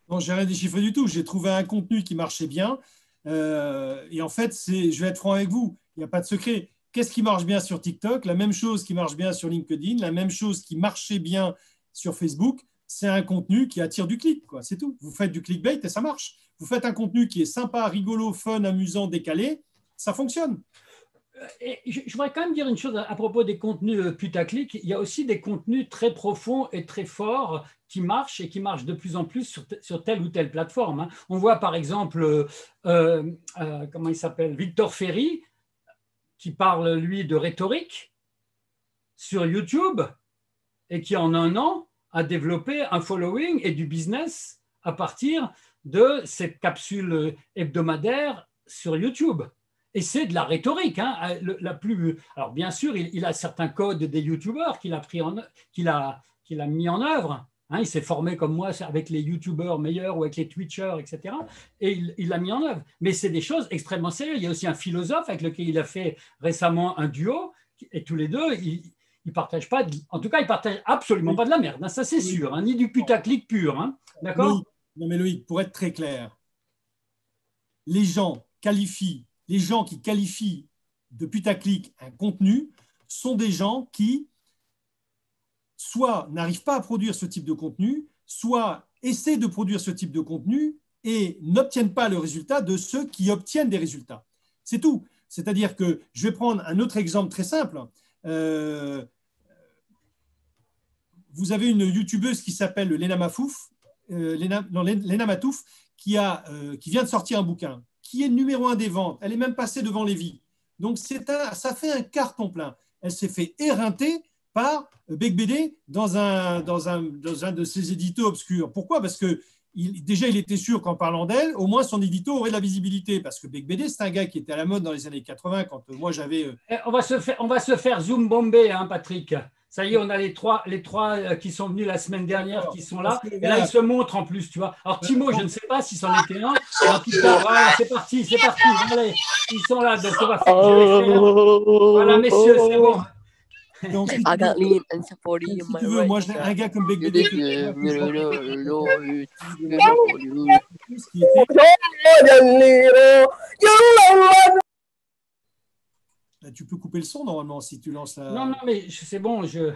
Non, j'ai rien déchiffré du tout. J'ai trouvé un contenu qui marchait bien. Euh, et en fait, je vais être franc avec vous, il n'y a pas de secret. Qu'est-ce qui marche bien sur TikTok? La même chose qui marche bien sur LinkedIn, la même chose qui marchait bien sur Facebook, c'est un contenu qui attire du clic. C'est tout. Vous faites du clickbait et ça marche. Vous faites un contenu qui est sympa, rigolo, fun, amusant, décalé, ça fonctionne. Et je, voudrais quand même dire une chose à, propos des contenus euh, putaclic. Il y a aussi des contenus très profonds et très forts qui marchent et qui marchent de plus en plus sur, te- sur telle ou telle plateforme. hein. On voit par exemple, euh, euh, euh, comment il s'appelle, Victor Ferry, qui parle, lui, de rhétorique sur YouTube et qui, en un an, a développé un following et du business à partir de cette capsule hebdomadaire sur YouTube. Et c'est de la rhétorique, hein, le- la plus. Alors bien sûr, il, il a certains codes des YouTubeurs qu'il a pris en, qu'il a, qu'il a mis en œuvre. hein. il s'est formé comme moi avec les YouTubeurs meilleurs ou avec les Twitchers, etc. Et il l'a mis en œuvre. Mais c'est des choses extrêmement sérieuses. Il y a aussi un philosophe avec lequel il a fait récemment un duo, et tous les deux, ils, ils partagent pas. de- en tout cas, ils partagent absolument pas de la merde. hein, ça c'est sûr, hein, ni du putaclic pur. hein. D'accord? Non mais Loïc, pour être très clair, les gens qualifient, les gens qui qualifient de putaclic un contenu sont des gens qui soit n'arrivent pas à produire ce type de contenu, soit essaient de produire ce type de contenu et n'obtiennent pas le résultat de ceux qui obtiennent des résultats. C'est tout. C'est-à-dire que je vais prendre un autre exemple très simple. Euh, vous avez une youtubeuse qui s'appelle Lena euh, Matouf, euh, qui vient de sortir un bouquin, qui est numéro un des ventes. Elle est même passée devant Lévy. Donc, c'est un, ça fait un carton plein. Elle s'est fait éreinter par Bec BD dans un, dans, un, dans un de ses éditos obscurs. Pourquoi? Parce que déjà, il était sûr qu'en parlant d'elle, au moins son édito aurait de la visibilité. Parce que Bec BD, c'est un gars qui était à la mode dans les années 80, quand euh, moi j'avais. euh, Eh, On va se faire, on va se faire zoom bombé, hein, Patrick. Ça y est, on a les trois, les trois euh, qui sont venus la semaine dernière qui sont là. Et là, ils se montrent en plus, tu vois. Alors, Timo, je ne sais pas si c'en était un. Cas, voilà, c'est parti, c'est parti. Allez, ils sont là. Donc, on va faire. Voilà, messieurs, c'est bon. donc, si tu I veux- moi, j'ai un gars comme Bec You BD. did que- the que je little rencontre- low, you qui était- Bah, Tu peux couper le son normalement si tu lances la. Non, non, mais c'est bon, je.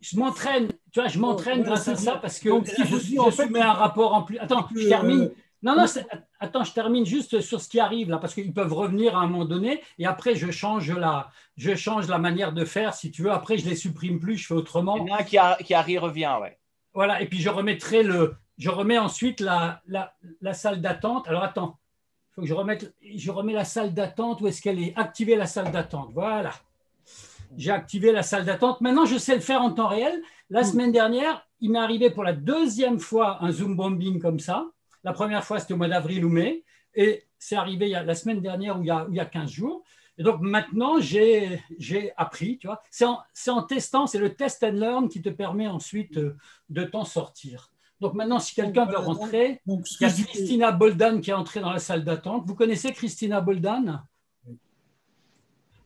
Je m'entraîne, tu vois, je m'entraîne Ouais, grâce à ça parce que Donc, là, si je, dites, en fait, soumets un rapport en plus. Attends, je euh, termine. Non, non, c'est- attends, je termine juste sur ce qui arrive là, parce qu'ils peuvent revenir à un moment donné, et après je change la, je change la manière de faire, si tu veux. Après, je les supprime plus, je fais autrement. Il y en a un qui, a, qui arrive, revient, ouais. Voilà, et puis je remettrai le, je remets ensuite la, la, la salle d'attente. Alors attends, faut que je remette, je remets la salle d'attente. Où est-ce qu'elle est Activer la salle d'attente? Voilà. J'ai activé la salle d'attente. Maintenant, je sais le faire en temps réel. La semaine dernière, il m'est arrivé pour la deuxième fois un Zoom bombing comme ça. La première fois, c'était au mois d'avril ou mai. Et c'est arrivé il y a, la semaine dernière ou il y a, il y a 15 jours. Et donc maintenant, j'ai appris, tu vois. C'est en, en testant, c'est le test and learn qui te permet ensuite euh, de t'en sortir. Donc maintenant, si quelqu'un veut rentrer, Donc, il y a Christina Boldan qui est entrée dans la salle d'attente. Vous connaissez Christina Boldan?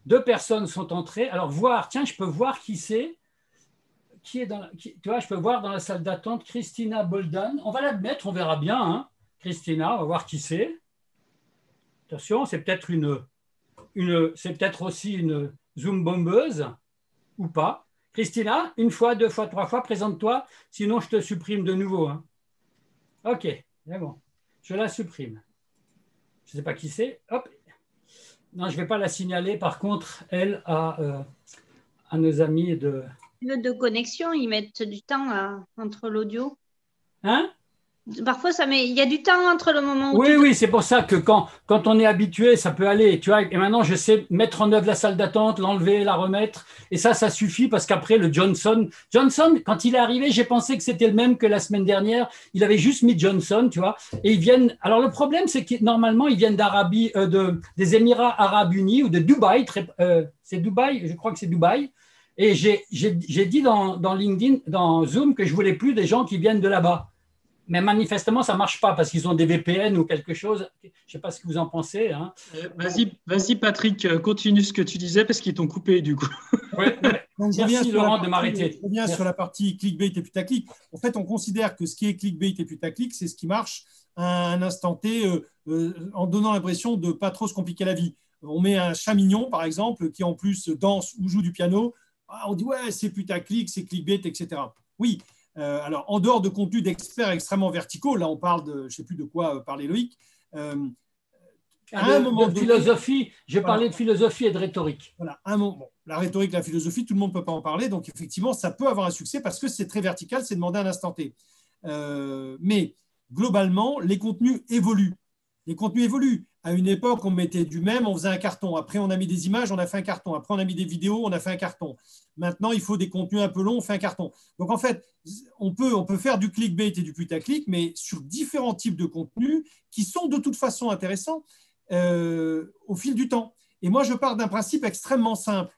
Deux personnes sont entrées. Alors, voir, tiens, je peux voir qui c'est. Qui est dans qui- tu vois, je peux voir dans la salle d'attente Christina Boldan. On va l'admettre, on verra bien. hein. Christina, on va voir qui c'est. Attention, c'est peut-être une, une, c'est peut-être aussi une Zoom bombeuse ou pas. Christina, une fois, deux fois, trois fois, présente-toi, sinon je te supprime de nouveau. hein. Ok, c'est bon. Je la supprime. Je ne sais pas qui c'est. Hop. Non, je ne vais pas la signaler. Par contre, elle a euh, à nos amis de. Le de connexion, ils mettent du temps à- entre l'audio. Hein? Parfois, ça met... il y a du temps entre le moment où Oui, tu oui, c'est pour ça que quand, quand on est habitué, ça peut aller. Tu vois, et maintenant, je sais mettre en œuvre la salle d'attente, l'enlever, la remettre. Et ça, ça suffit parce qu'après, le Johnson. Johnson, quand il est arrivé, j'ai pensé que c'était le même que la semaine dernière. Il avait juste mis Johnson, tu vois. Et ils viennent. Alors, le problème, c'est que normalement, ils viennent d'Arabie, euh, de, des Émirats Arabes Unis ou de Dubaï. très- euh, c'est Dubaï, je crois que c'est Dubaï. Et j'ai j'ai- j'ai dit dans, dans LinkedIn, dans Zoom, que je voulais plus des gens qui viennent de là-bas. Mais manifestement, ça marche pas parce qu'ils ont des VPN ou quelque chose. Je sais pas ce que vous en pensez. hein. Euh, Vas-y, vas-y, Patrick, euh, continue ce que tu disais parce qu'ils t'ont coupé du coup. Donc, je Merci, reviens sur la Laurent, de partie- m'arrêter. Je reviens Merci. sur la partie clickbait et putaclic. En fait, on considère que ce qui est clickbait et putaclic, c'est ce qui marche à un instant T euh, euh, en donnant l'impression de pas trop se compliquer la vie. On met un chat mignon, par exemple, qui en plus danse ou joue du piano. Ah, on dit ouais, c'est putaclic, c'est clickbait, etc. Oui. Euh, alors, en dehors de contenus d'experts extrêmement verticaux, là, on parle de, je ne sais plus de quoi euh, parlait Loïc. euh, à De- un moment de philosophie, j'ai Voilà. parlé de philosophie et de rhétorique. voilà, un moment. bon, la rhétorique, la philosophie, tout le monde ne peut pas en parler. Donc, effectivement, ça peut avoir un succès parce que c'est très vertical, c'est demandé à l'instant T. Euh, mais globalement, les contenus évoluent. Les contenus évoluent. À une époque, on mettait du même, on faisait un carton. Après, on a mis des images, on a fait un carton. Après, on a mis des vidéos, on a fait un carton. Maintenant, il faut des contenus un peu longs, on fait un carton. Donc, en fait, on peut, on peut faire du clickbait et du putaclic, mais sur différents types de contenus qui sont de toute façon intéressants euh, au fil du temps. Et moi, je pars d'un principe extrêmement simple.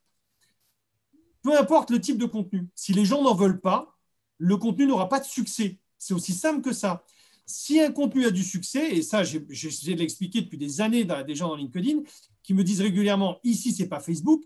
Peu importe le type de contenu, si les gens n'en veulent pas, le contenu n'aura pas de succès. C'est aussi simple que ça. Si un contenu a du succès, et ça, essayé de l'expliquer depuis des années dans des gens dans LinkedIn qui me disent régulièrement ici, c'est pas Facebook.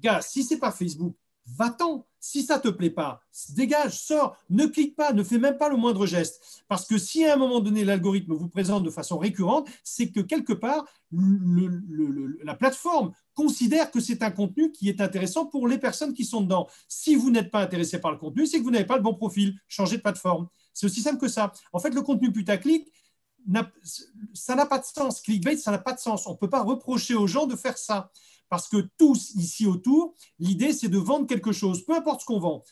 Gars, si c'est pas Facebook, va-t'en. Si ça te plaît pas, dégage, sors, ne clique pas, ne fais même pas le moindre geste. Parce que si à un moment donné, l'algorithme vous présente de façon récurrente, c'est que quelque part, la plateforme considère que c'est un contenu qui est intéressant pour les personnes qui sont dedans. Si vous n'êtes pas intéressé par le contenu, c'est que vous n'avez pas le bon profil. Changez de plateforme. C'est aussi simple que ça. En fait, le contenu putaclic, ça n'a pas de sens. Clickbait, ça n'a pas de sens. On ne peut pas reprocher aux gens de faire ça. Parce que tous ici autour, l'idée, c'est de vendre quelque chose, peu importe ce qu'on vend.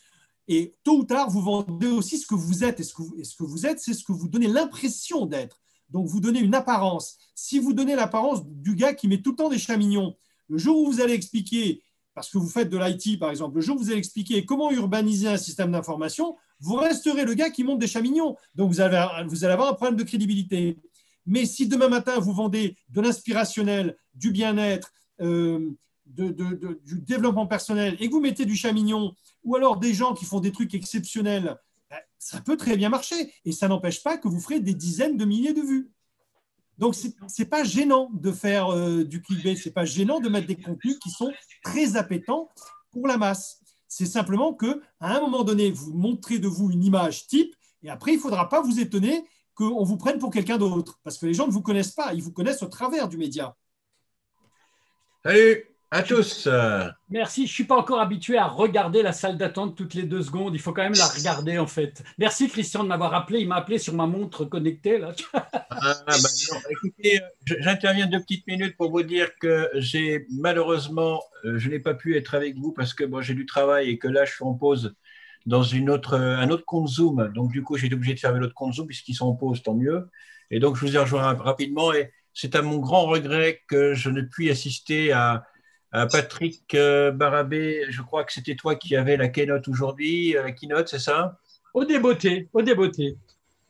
Et tôt ou tard, vous vendez aussi ce que vous êtes. Et ce que vous, êtes, c'est ce que vous donnez l'impression d'être. Donc, vous donnez une apparence. Si vous donnez l'apparence du gars qui met tout le temps des chats mignons, le jour où vous allez expliquer, parce que vous faites de l'IT par exemple, le jour où vous allez expliquer comment urbaniser un système d'information, vous resterez le gars qui monte des chats mignons. Donc, vous allez, vous allez avoir un problème de crédibilité. Mais si demain matin, vous vendez de l'inspirationnel, du bien-être, euh, de- du développement personnel et que vous mettez du chat mignon ou alors des gens qui font des trucs exceptionnels, ben, ça peut très bien marcher. Et ça n'empêche pas que vous ferez des dizaines de milliers de vues. Donc, ce n'est pas gênant de faire euh, du clickbait, ce n'est pas gênant de mettre des contenus qui sont très appétants pour la masse. C'est simplement qu'à un moment donné, vous montrez de vous une image type et après, il ne faudra pas vous étonner qu'on vous prenne pour quelqu'un d'autre parce que les gens ne vous connaissent pas, ils vous connaissent au travers du média. Salut à tous. Merci. Je ne suis pas encore habitué à regarder la salle d'attente toutes les deux secondes. Il faut quand même la regarder, en fait. Merci, Christian, de m'avoir appelé. Il m'a appelé sur ma montre connectée. Là. Ah, bah. Écoutez, j'interviens deux petites minutes pour vous dire que j'ai malheureusement, euh, je n'ai pas pu être avec vous parce que bon, j'ai du travail et que là, je suis en pause dans une autre, euh, un autre compte Zoom. Donc, du coup, j'ai été obligé de fermer l'autre compte Zoom puisqu'ils sont en pause, tant mieux. Et donc, je vous ai rejoint rap- rapidement et c'est à mon grand regret que je ne puis assister à, à Patrick euh, Barabé. Je crois que c'était toi qui avais la keynote aujourd'hui, euh, la keynote, c'est ça? Au débeauté. Au débeauté.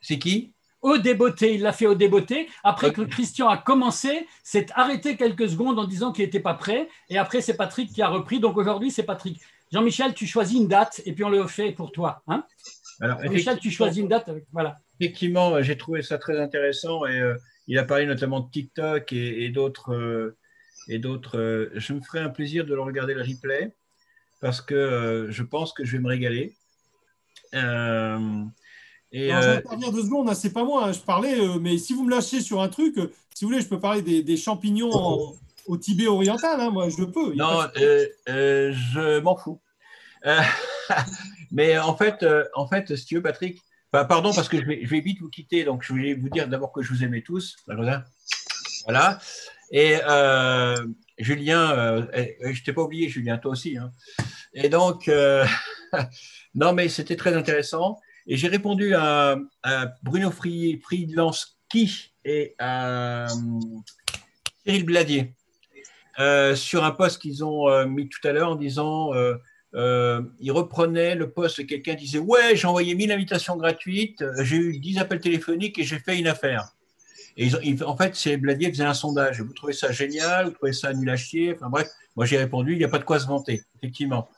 C'est qui? Au débeauté. Il l'a fait au débeauté. Après que Christian a commencé, s'est arrêté quelques secondes en disant qu'il n'était pas prêt. Et après, c'est Patrick qui a repris. Donc aujourd'hui, c'est Patrick. Jean-Michel, tu choisis une date et puis on le fait pour toi. Hein? Alors, Jean-Michel, tu choisis une date. avec- Voilà. effectivement, j'ai trouvé ça très intéressant et il a parlé notamment de TikTok et, d'autres. et d'autres. je me ferai un plaisir de le regarder le replay parce que je pense que je vais me régaler. Et Alors, je vais deux secondes, hein, c'est pas moi, hein, je parlais, mais si vous me lâchez sur un truc, si vous voulez, je peux parler des, champignons au Tibet oriental, hein, moi je peux. Non, je m'en fous. mais en fait, en fait, si tu veux, Patrick, pardon, parce que je vais, vite vous quitter, donc je voulais vous dire d'abord que je vous aimais tous. Voilà. Et euh, Julien, euh, je t'ai pas oublié, Julien, toi aussi. Hein. Et donc, euh, non, mais c'était très intéressant. Et j'ai répondu à, Bruno Friedlanski et à Cyril Bladier sur un post qu'ils ont mis tout à l'heure en disant euh, il reprenait le poste, quelqu'un disait Ouais, j'ai envoyé 1000 invitations gratuites, euh, j'ai eu 10 appels téléphoniques et j'ai fait une affaire. Et en fait, c'est Bladier faisait un sondage. Vous trouvez ça génial? Vous trouvez ça nul à chier? Enfin bref, moi j'ai répondu Il n'y a pas de quoi se vanter, effectivement.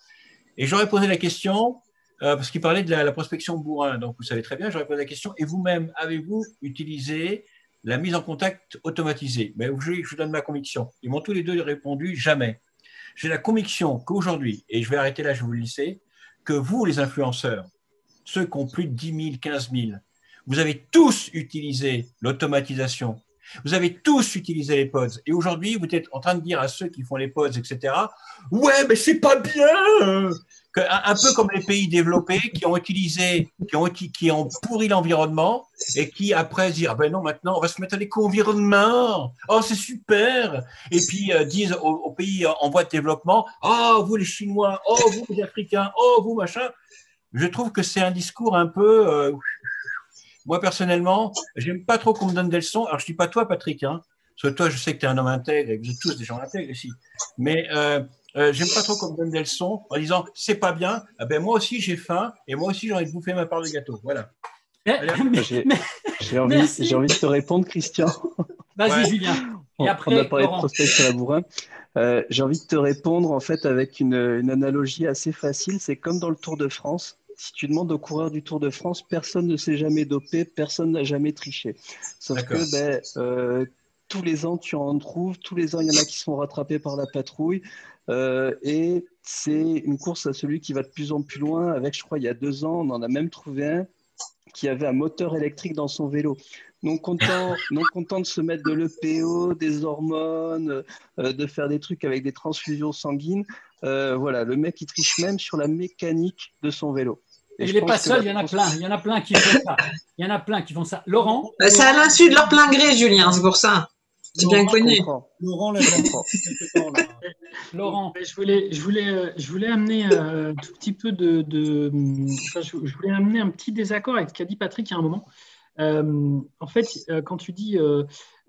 Et j'aurais posé la question, euh, parce qu'il parlait de la, prospection bourrin, donc vous savez très bien, j'aurais posé la question Et vous-même, avez-vous utilisé la mise en contact automatisée? Mais je, je vous donne ma conviction. Ils m'ont tous les deux répondu Jamais. J'ai la conviction qu'aujourd'hui, et je vais arrêter là, je vous le laisser, que vous, les influenceurs, ceux qui ont plus de 10 000, 15 000, vous avez tous utilisé l'automatisation. Vous avez tous utilisé les pods. Et aujourd'hui, vous êtes en train de dire à ceux qui font les pods, etc., ouais, mais c'est pas bien un, peu comme les pays développés qui ont utilisé, qui ont, qui ont pourri l'environnement et qui après disent ah ben non maintenant on va se mettre à l'éco-environnement, oh c'est super, et puis euh, disent aux, pays en voie de développement oh vous les Chinois, oh vous les Africains, oh vous machin. Je trouve que c'est un discours un peu euh, moi personnellement, j'aime pas trop qu'on me donne des leçons. Alors je dis pas toi Patrick, hein, parce que toi je sais que tu es un homme intègre et que vous êtes tous des gens intègres ici, mais euh, euh, j'aime pas trop qu'on me donne des leçons en disant c'est pas bien. Ah ben moi aussi j'ai faim et moi aussi j'ai envie de bouffer ma part de gâteau. Voilà. J'ai envie, envie, de te répondre, Christian. Vas-y, Julien. Et après, on a parlé de prospect sur la bourrin. Euh, j'ai envie de te répondre en fait avec une, une analogie assez facile. C'est comme dans le Tour de France. Si tu demandes aux coureurs du Tour de France, personne ne s'est jamais dopé, personne n'a jamais triché. Sauf que ben, euh, tous les ans, tu en trouves, tous les ans, il y en a qui sont rattrapés par la patrouille. Euh, et c'est une course à celui qui va de plus en plus loin. Avec, je crois, il y a deux ans, on en a même trouvé un qui avait un moteur électrique dans son vélo. Non content, non content de se mettre de l'EPO, des hormones, euh, de faire des trucs avec des transfusions sanguines. Euh, voilà, le mec, il triche même sur la mécanique de son vélo. Et il n'est pas seul, il y en a plein. Il y en a plein qui font ça. Il y en a plein qui font ça. Laurent C'est à l'insu de leur plein gré, Julien, c'est pour ça. C'est bien connu. Laurent, Laurent. Je voulais, je voulais, euh, je voulais amener euh, un tout petit peu de. je voulais amener un petit désaccord avec ce qu'a dit Patrick il y a un moment. Euh, en fait, quand tu dis,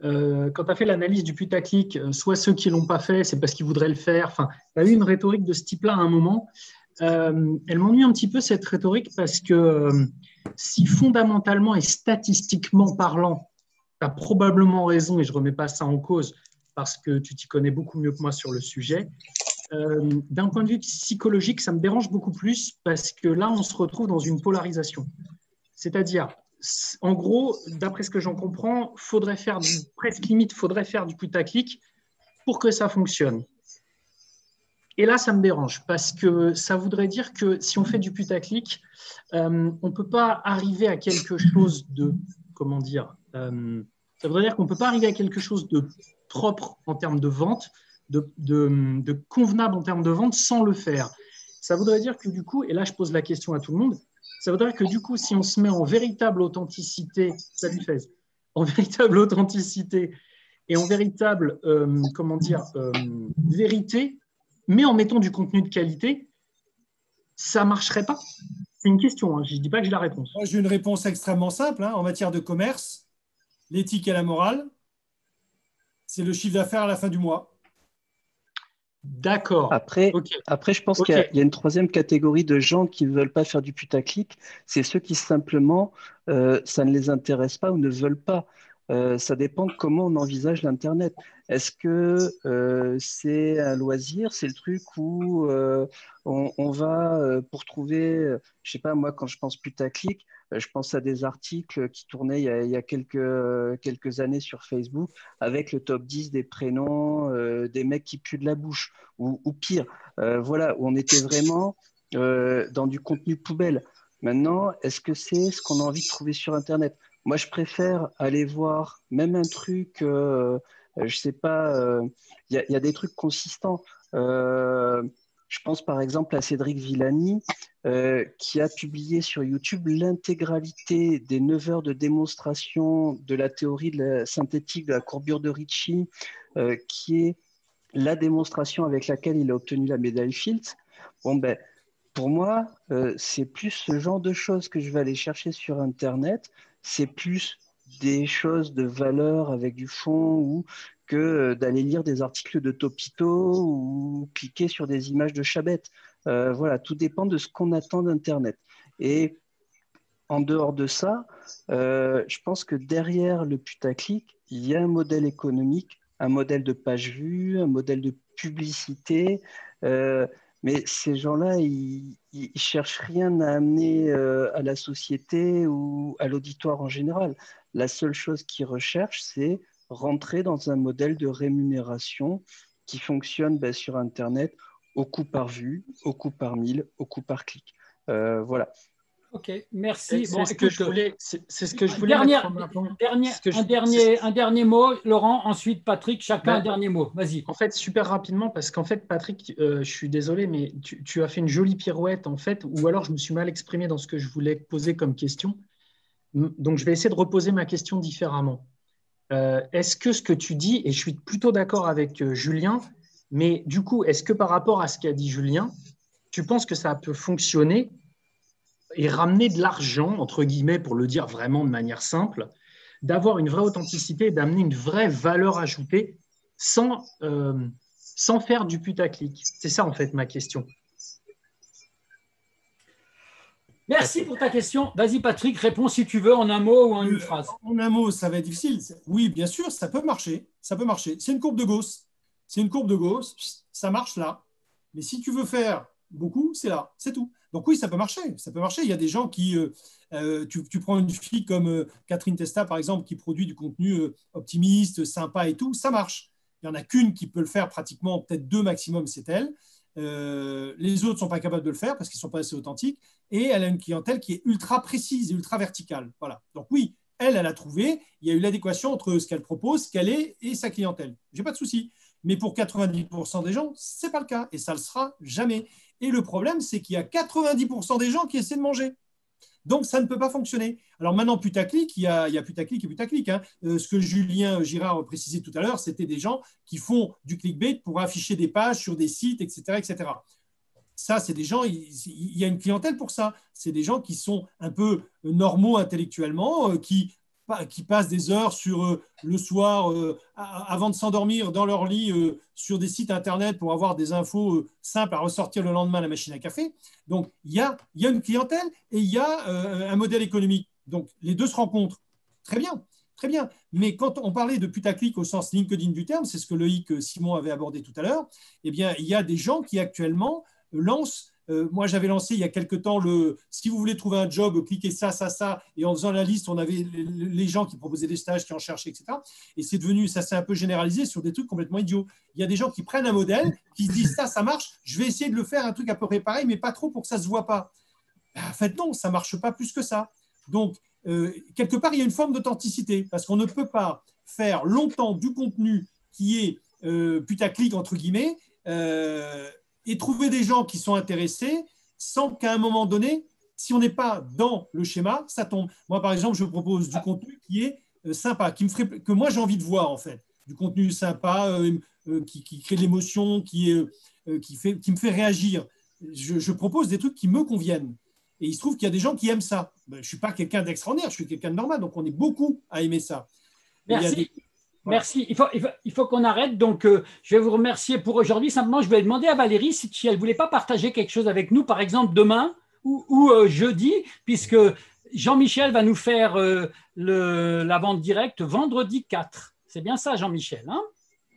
quand tu as fait l'analyse du putaclic, soit ceux qui ne l'ont pas fait, c'est parce qu'ils voudraient le faire. Enfin, tu as eu une rhétorique de ce type-là à un moment. elle m'ennuie un petit peu cette rhétorique parce que si fondamentalement et statistiquement parlant, tu as probablement raison et je ne remets pas ça en cause parce que tu t'y connais beaucoup mieux que moi sur le sujet. Euh, d'un point de vue psychologique, ça me dérange beaucoup plus parce que là, on se retrouve dans une polarisation. C'est-à-dire, en gros, d'après ce que j'en comprends, faudrait faire du, presque limite, faudrait faire du putaclic pour que ça fonctionne. Et là, ça me dérange parce que ça voudrait dire que si on fait du putaclic, euh, on ne peut pas arriver à quelque chose de, comment dire, euh, ça voudrait dire qu'on ne peut pas arriver à quelque chose de propre en termes de vente, de, convenable en termes de vente sans le faire. Ça voudrait dire que du coup, et là je pose la question à tout le monde, ça voudrait dire que du coup, si on se met en véritable authenticité, salut Fez, en véritable authenticité et en véritable, euh, comment dire, euh, vérité, mais en mettant du contenu de qualité, ça marcherait pas? C'est une question, hein. je ne dis pas que j'ai la réponse. J'ai une réponse extrêmement simple. Hein. En matière de commerce, l'éthique et la morale, c'est le chiffre d'affaires à la fin du mois. D'accord. Après, après, je pense qu'il y, a une troisième catégorie de gens qui ne veulent pas faire du putaclic. C'est ceux qui simplement, euh, ça ne les intéresse pas ou ne veulent pas. Euh, ça dépend de comment on envisage l'Internet. Est-ce que euh, c'est un loisir C'est le truc où on, va, pour trouver, je sais pas, moi, quand je pense putaclic, je pense à des articles qui tournaient il y a, quelques, quelques années sur Facebook avec le top 10 des prénoms des mecs qui puent de la bouche ou, pire. voilà, où on était vraiment dans du contenu poubelle. Maintenant, est-ce que c'est ce qu'on a envie de trouver sur Internet? Moi, je préfère aller voir même un truc, euh, je sais pas, euh, il y, a des trucs consistants. Euh, je pense par exemple à Cédric Villani, qui a publié sur YouTube l'intégralité des 9 heures de démonstration de la théorie synthétique de la courbure de Ricci, qui est la démonstration avec laquelle il a obtenu la médaille Fields. Bon, ben, pour moi, euh, c'est plus ce genre de choses que je vais aller chercher sur Internet. C'est plus des choses de valeur avec du fond ou euh, d'aller lire des articles de Topito ou cliquer sur des images de Chabette. Euh, voilà, tout dépend de ce qu'on attend d'Internet. Et en dehors de ça, je pense que derrière le putaclic, il y a un modèle économique, un modèle de page vue, un modèle de publicité. Mais ces gens-là, ils, ne cherchent rien à amener euh, à la société ou à l'auditoire en général. La seule chose qu'ils recherchent, c'est rentrer dans un modèle de rémunération qui fonctionne ben, sur Internet au coût par vue, au coût par mille, au coût par clic. Euh, voilà. Ok, merci. C'est ce, que je voulais. C'est ce que je voulais. Dernier, un, dernier, un dernier mot, Laurent. Ensuite, Patrick. Chacun un dernier mot. Vas-y. En fait, super rapidement, parce qu'en fait, Patrick, euh, je suis désolé, mais tu, as fait une jolie pirouette, en fait, ou alors je me suis mal exprimé dans ce que je voulais poser comme question. Donc, je vais essayer de reposer ma question différemment. Euh, est-ce que ce que tu dis, et je suis plutôt d'accord avec euh, Julien, mais du coup, est-ce que par rapport à ce qu'a dit Julien, tu penses que ça peut fonctionner et ramener de l'argent, entre guillemets, pour le dire vraiment de manière simple, d'avoir une vraie authenticité d'amener une vraie valeur ajoutée sans, euh, sans faire du putaclic? C'est ça, en fait, ma question. Merci pour ta question. Vas-y, Patrick, réponds si tu veux en un mot ou en une phrase. En un mot, ça va être difficile. Oui, bien sûr, ça peut marcher. Ça peut marcher. C'est une courbe de Gauss. C'est une courbe de Gauss. Ça marche là. Mais si tu veux faire beaucoup, c'est là. C'est tout. Donc oui, ça peut marcher. Ça peut marcher. Il y a des gens qui, euh, euh, tu, prends une fille comme euh, Catherine Testa par exemple, qui produit du contenu optimiste, sympa et tout, ça marche. Il y en a qu'une qui peut le faire pratiquement, peut-être deux maximum, c'est elle. Les autres ne sont pas capables de le faire parce qu'ils ne sont pas assez authentiques. Et elle a une clientèle qui est ultra précise et ultra verticale. Voilà. Donc oui, elle, elle a trouvé. Il y a eu l'adéquation entre ce qu'elle propose, ce qu'elle est et sa clientèle. J'ai pas de souci. Mais pour 90% des gens, ce n'est pas le cas et ça le sera jamais. Et le problème, c'est qu'il y a 90% des gens qui essaient de manger. Donc, ça ne peut pas fonctionner. Alors maintenant, putaclic, il y a, il y a putaclic et putaclic. Hein. Euh, ce que Julien Girard précisait tout à l'heure, c'était des gens qui font du clickbait pour afficher des pages sur des sites, etc. etc. Ça, c'est des gens, il, y a une clientèle pour ça. C'est des gens qui sont un peu normaux intellectuellement, euh, qui qui passent des heures sur euh, le soir euh, avant de s'endormir dans leur lit euh, sur des sites internet pour avoir des infos simples à ressortir le lendemain à la machine à café. Donc il y a, y a une clientèle et il y a un modèle économique. Donc les deux se rencontrent. Très bien, très bien. Mais quand on parlait de putaclic au sens LinkedIn du terme, c'est ce que Loïc Simon avait abordé tout à l'heure, eh bien il y a des gens qui actuellement lancent euh, moi, j'avais lancé il y a quelque temps le si vous voulez trouver un job, cliquez ça, ça, ça. Et en faisant la liste, on avait les gens qui proposaient des stages, qui en cherchaient, etc. Et c'est devenu, ça s'est un peu généralisé sur des trucs complètement idiots. Il y a des gens qui prennent un modèle, qui se disent ça, ça marche, je vais essayer de le faire, un truc à peu près pareil, mais pas trop pour que ça ne se voit pas. Ben, en fait, non, ça ne marche pas plus que ça. Donc, euh, quelque part, il y a une forme d'authenticité, parce qu'on ne peut pas faire longtemps du contenu qui est euh, putaclic, entre guillemets, euh, et trouver des gens qui sont intéressés sans qu'à un moment donné, si on n'est pas dans le schéma, ça tombe. Moi, par exemple, je propose du contenu qui est euh, sympa, qui me ferait, que moi j'ai envie de voir en fait. Du contenu sympa, euh, euh, qui, crée de l'émotion, qui, qui, fait, qui me fait réagir. Je, propose des trucs qui me conviennent. Et il se trouve qu'il y a des gens qui aiment ça. Ben, je ne suis pas quelqu'un d'extraordinaire, je suis quelqu'un de normal, donc on est beaucoup à aimer ça. Merci. Merci. Il faut, il faut, qu'on arrête. Donc, euh, je vais vous remercier pour aujourd'hui. Simplement, je vais demander à Valérie si, elle ne voulait pas partager quelque chose avec nous, par exemple demain ou, euh, jeudi, puisque Jean-Michel va nous faire euh, le, la vente directe vendredi 4. C'est bien ça, Jean-Michel. Hein?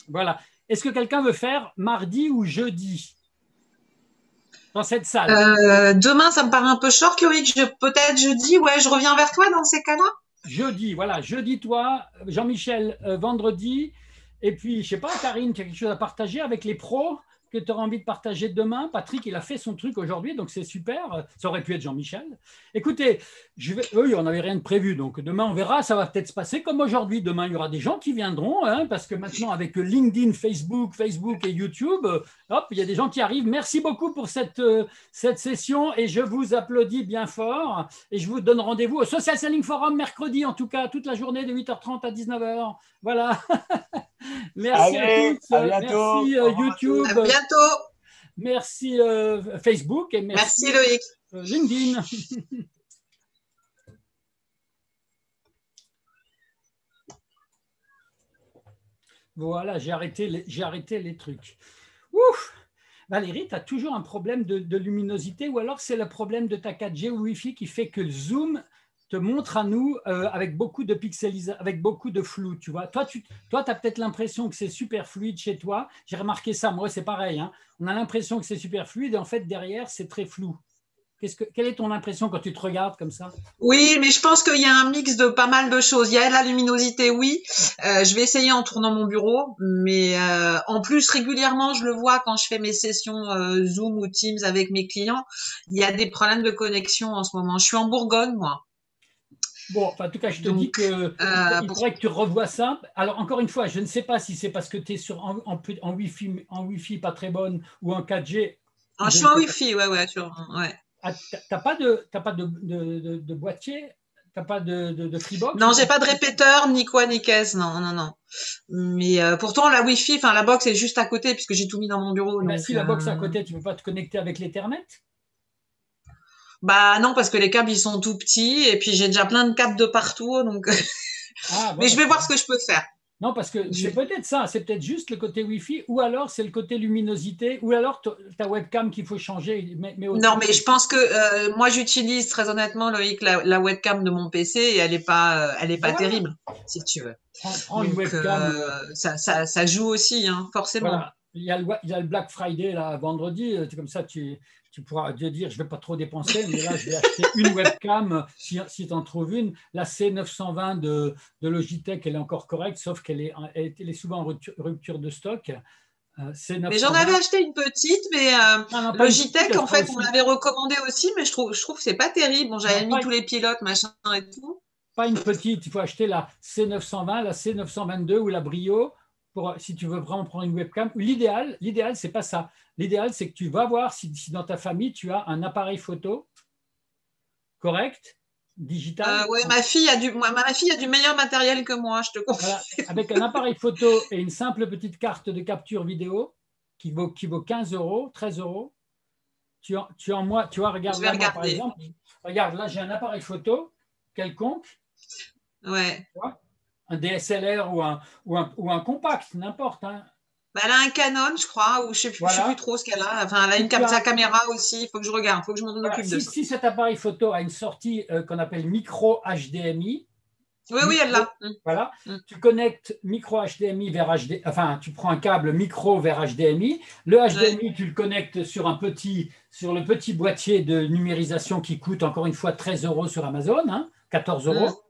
Voilà. Est-ce que quelqu'un veut faire mardi ou jeudi? Dans cette salle demain, ça me paraît un peu short, Loïc. Peut-être jeudi, ouais, je reviens vers toi dans ces cas-là? Jeudi, voilà, jeudi toi, Jean-Michel euh, vendredi, et puis je sais pas, Karine, tu as quelque chose à partager avec les pros? Tu auras envie de partager demain. Patrick, il a fait son truc aujourd'hui, donc c'est super. Ça aurait pu être Jean-Michel. Écoutez, je vais, oui, on n'avait rien de prévu, donc demain on verra. Ça va peut-être se passer comme aujourd'hui. Demain, il y aura des gens qui viendront, hein, parce que maintenant avec LinkedIn, Facebook, Facebook et YouTube, hop, il y a des gens qui arrivent. Merci beaucoup pour cette, euh, cette session et je vous applaudis bien fort. Et je vous donne rendez-vous au Social Selling Forum mercredi, en tout cas, toute la journée de 8h30 à 19h. Voilà. Merci Allez, à tous. à bientôt. Merci euh. YouTube. À bientôt. Merci euh, Facebook et merci, Merci, Loïc. euh, LinkedIn. voilà, j'ai arrêté, les- j'ai arrêté les trucs. Ouf Valérie, tu as toujours un problème de, de luminosité ou alors c'est le problème de ta 4G ou Wi-Fi qui fait que le zoom te montre à nous euh, avec beaucoup de pixelisation, avec beaucoup de flou, tu vois. Toi, tu toi, as peut-être l'impression que c'est super fluide chez toi. J'ai remarqué ça, moi, c'est pareil. hein. On a l'impression que c'est super fluide et en fait, derrière, c'est très flou. Qu'est-ce que, quelle est ton impression quand tu te regardes comme ça? Oui, mais je pense qu'il y a un mix de pas mal de choses. Il y a la luminosité, oui. Euh, je vais essayer en tournant mon bureau, mais euh, en plus régulièrement, je le vois quand je fais mes sessions Zoom ou Teams avec mes clients. Il y a des problèmes de connexion en ce moment. Je suis en Bourgogne, moi. Bon, enfin, en tout cas, je te Donc, dis que euh, il faudrait que tu revoies ça. Alors, encore une fois, je ne sais pas si c'est parce que tu es sur, en, en, en Wi-Fi, en Wi-Fi pas très bonne ou en 4G. Ah, je suis en Wi-Fi, ouais, ouais, sur- ouais. Ah, pas de, t'as pas de, de, de, de boîtier? T'as pas de, de, de Freebox? Non, j'ai pas de répéteur, ni quoi, ni caisse, non, non, non. Mais euh, pourtant, la Wi-Fi, enfin, la box est juste à côté puisque j'ai tout mis dans mon bureau. Mais donc, si la box est à euh, côté, tu peux pas te connecter avec l'Ethernet? Bah non, parce que les câbles ils sont tout petits et puis j'ai déjà plein de câbles de partout, donc. Ah, Mais je vais voir ce que je peux faire. Non, parce que c'est peut-être ça, c'est peut-être juste le côté Wi-Fi, ou alors c'est le côté luminosité, ou alors ta webcam qu'il faut changer. Mais, mais Non, mais je pense que euh, moi j'utilise très honnêtement Loïc la, la webcam de mon PC et elle est pas, euh, elle est pas Voilà. terrible, si tu veux. prends, une Donc, webcam. euh, ça, ça, ça joue aussi, hein, forcément. Voilà. Il y, a le, il y a le Black Friday là, vendredi, euh, comme ça tu, tu pourras te dire je ne vais pas trop dépenser, mais là je vais acheter une webcam si, si tu en trouves une. La C920 de, de Logitech, elle est encore correcte, sauf qu'elle est, elle est, souvent en rupture, rupture de stock. Euh, C920. Mais j'en avais acheté une petite, mais euh, Ah, non, Logitech, petite, en fait, on l'avait recommandé aussi, mais je trouve, je trouve que c'est pas terrible. Bon, j'avais mis pas- tous les pilotes, machin et tout. pas une petite, il faut acheter la C920, la C922 ou la Brio pour, si tu veux vraiment prendre une webcam. L'idéal, l'idéal, c'est pas ça. L'idéal, c'est que tu vas voir si, si dans ta famille tu as un appareil photo correct, digital, Euh, ouais, ma fille a du, moi, ma fille a du meilleur matériel que moi, je te confie. voilà, avec un appareil photo et une simple petite carte de capture vidéo qui vaut, qui vaut 15 euros, 13 euros. Tu en, tu en moi, tu vois, regarde là, moi, par regarder. exemple, regarde là, j'ai un appareil photo quelconque. Ouais. Un DSLR ou un, ou un, ou un compact, n'importe. hein. Bah, elle a un Canon, je crois, ou je sais je sais plus trop ce qu'elle a. Enfin, elle a une cam- sa caméra aussi. Il faut que je regarde, il faut que je m'en occupe de si, ça. si cet appareil photo a une sortie euh, qu'on appelle micro HDMI, Oui, oui, elle l'a. Mm. voilà, Mm. tu connectes micro HDMI vers HD, enfin tu prends un câble micro vers HDMI. Le HDMI, tu le connectes sur un petit, sur le petit boîtier de numérisation qui coûte encore une fois 13 euros sur Amazon, hein, 14 euros.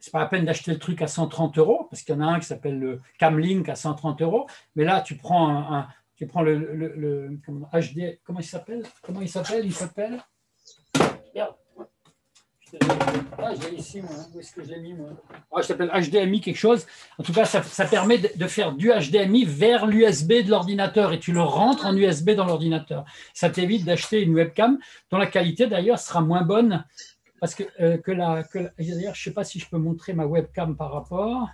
C'est pas la peine d'acheter le truc à 130 euros parce qu'il y en a un qui s'appelle le Camlink à 130 euros. Mais là, tu prends un, tu prends le, le- comment, il s'appelle? Comment il s'appelle? Il s'appelle? Merde. Ah, je ici, moi. Où est-ce que je l'ai mis, moi? Ah, je s'appelle HDMI quelque chose. En tout cas, ça, permet de faire du HDMI vers l'USB de l'ordinateur et tu le rentres en USB dans l'ordinateur. Ça t'évite d'acheter une webcam dont la qualité d'ailleurs sera moins bonne parce que, euh, que la. Que je ne sais pas si je peux montrer ma webcam par rapport.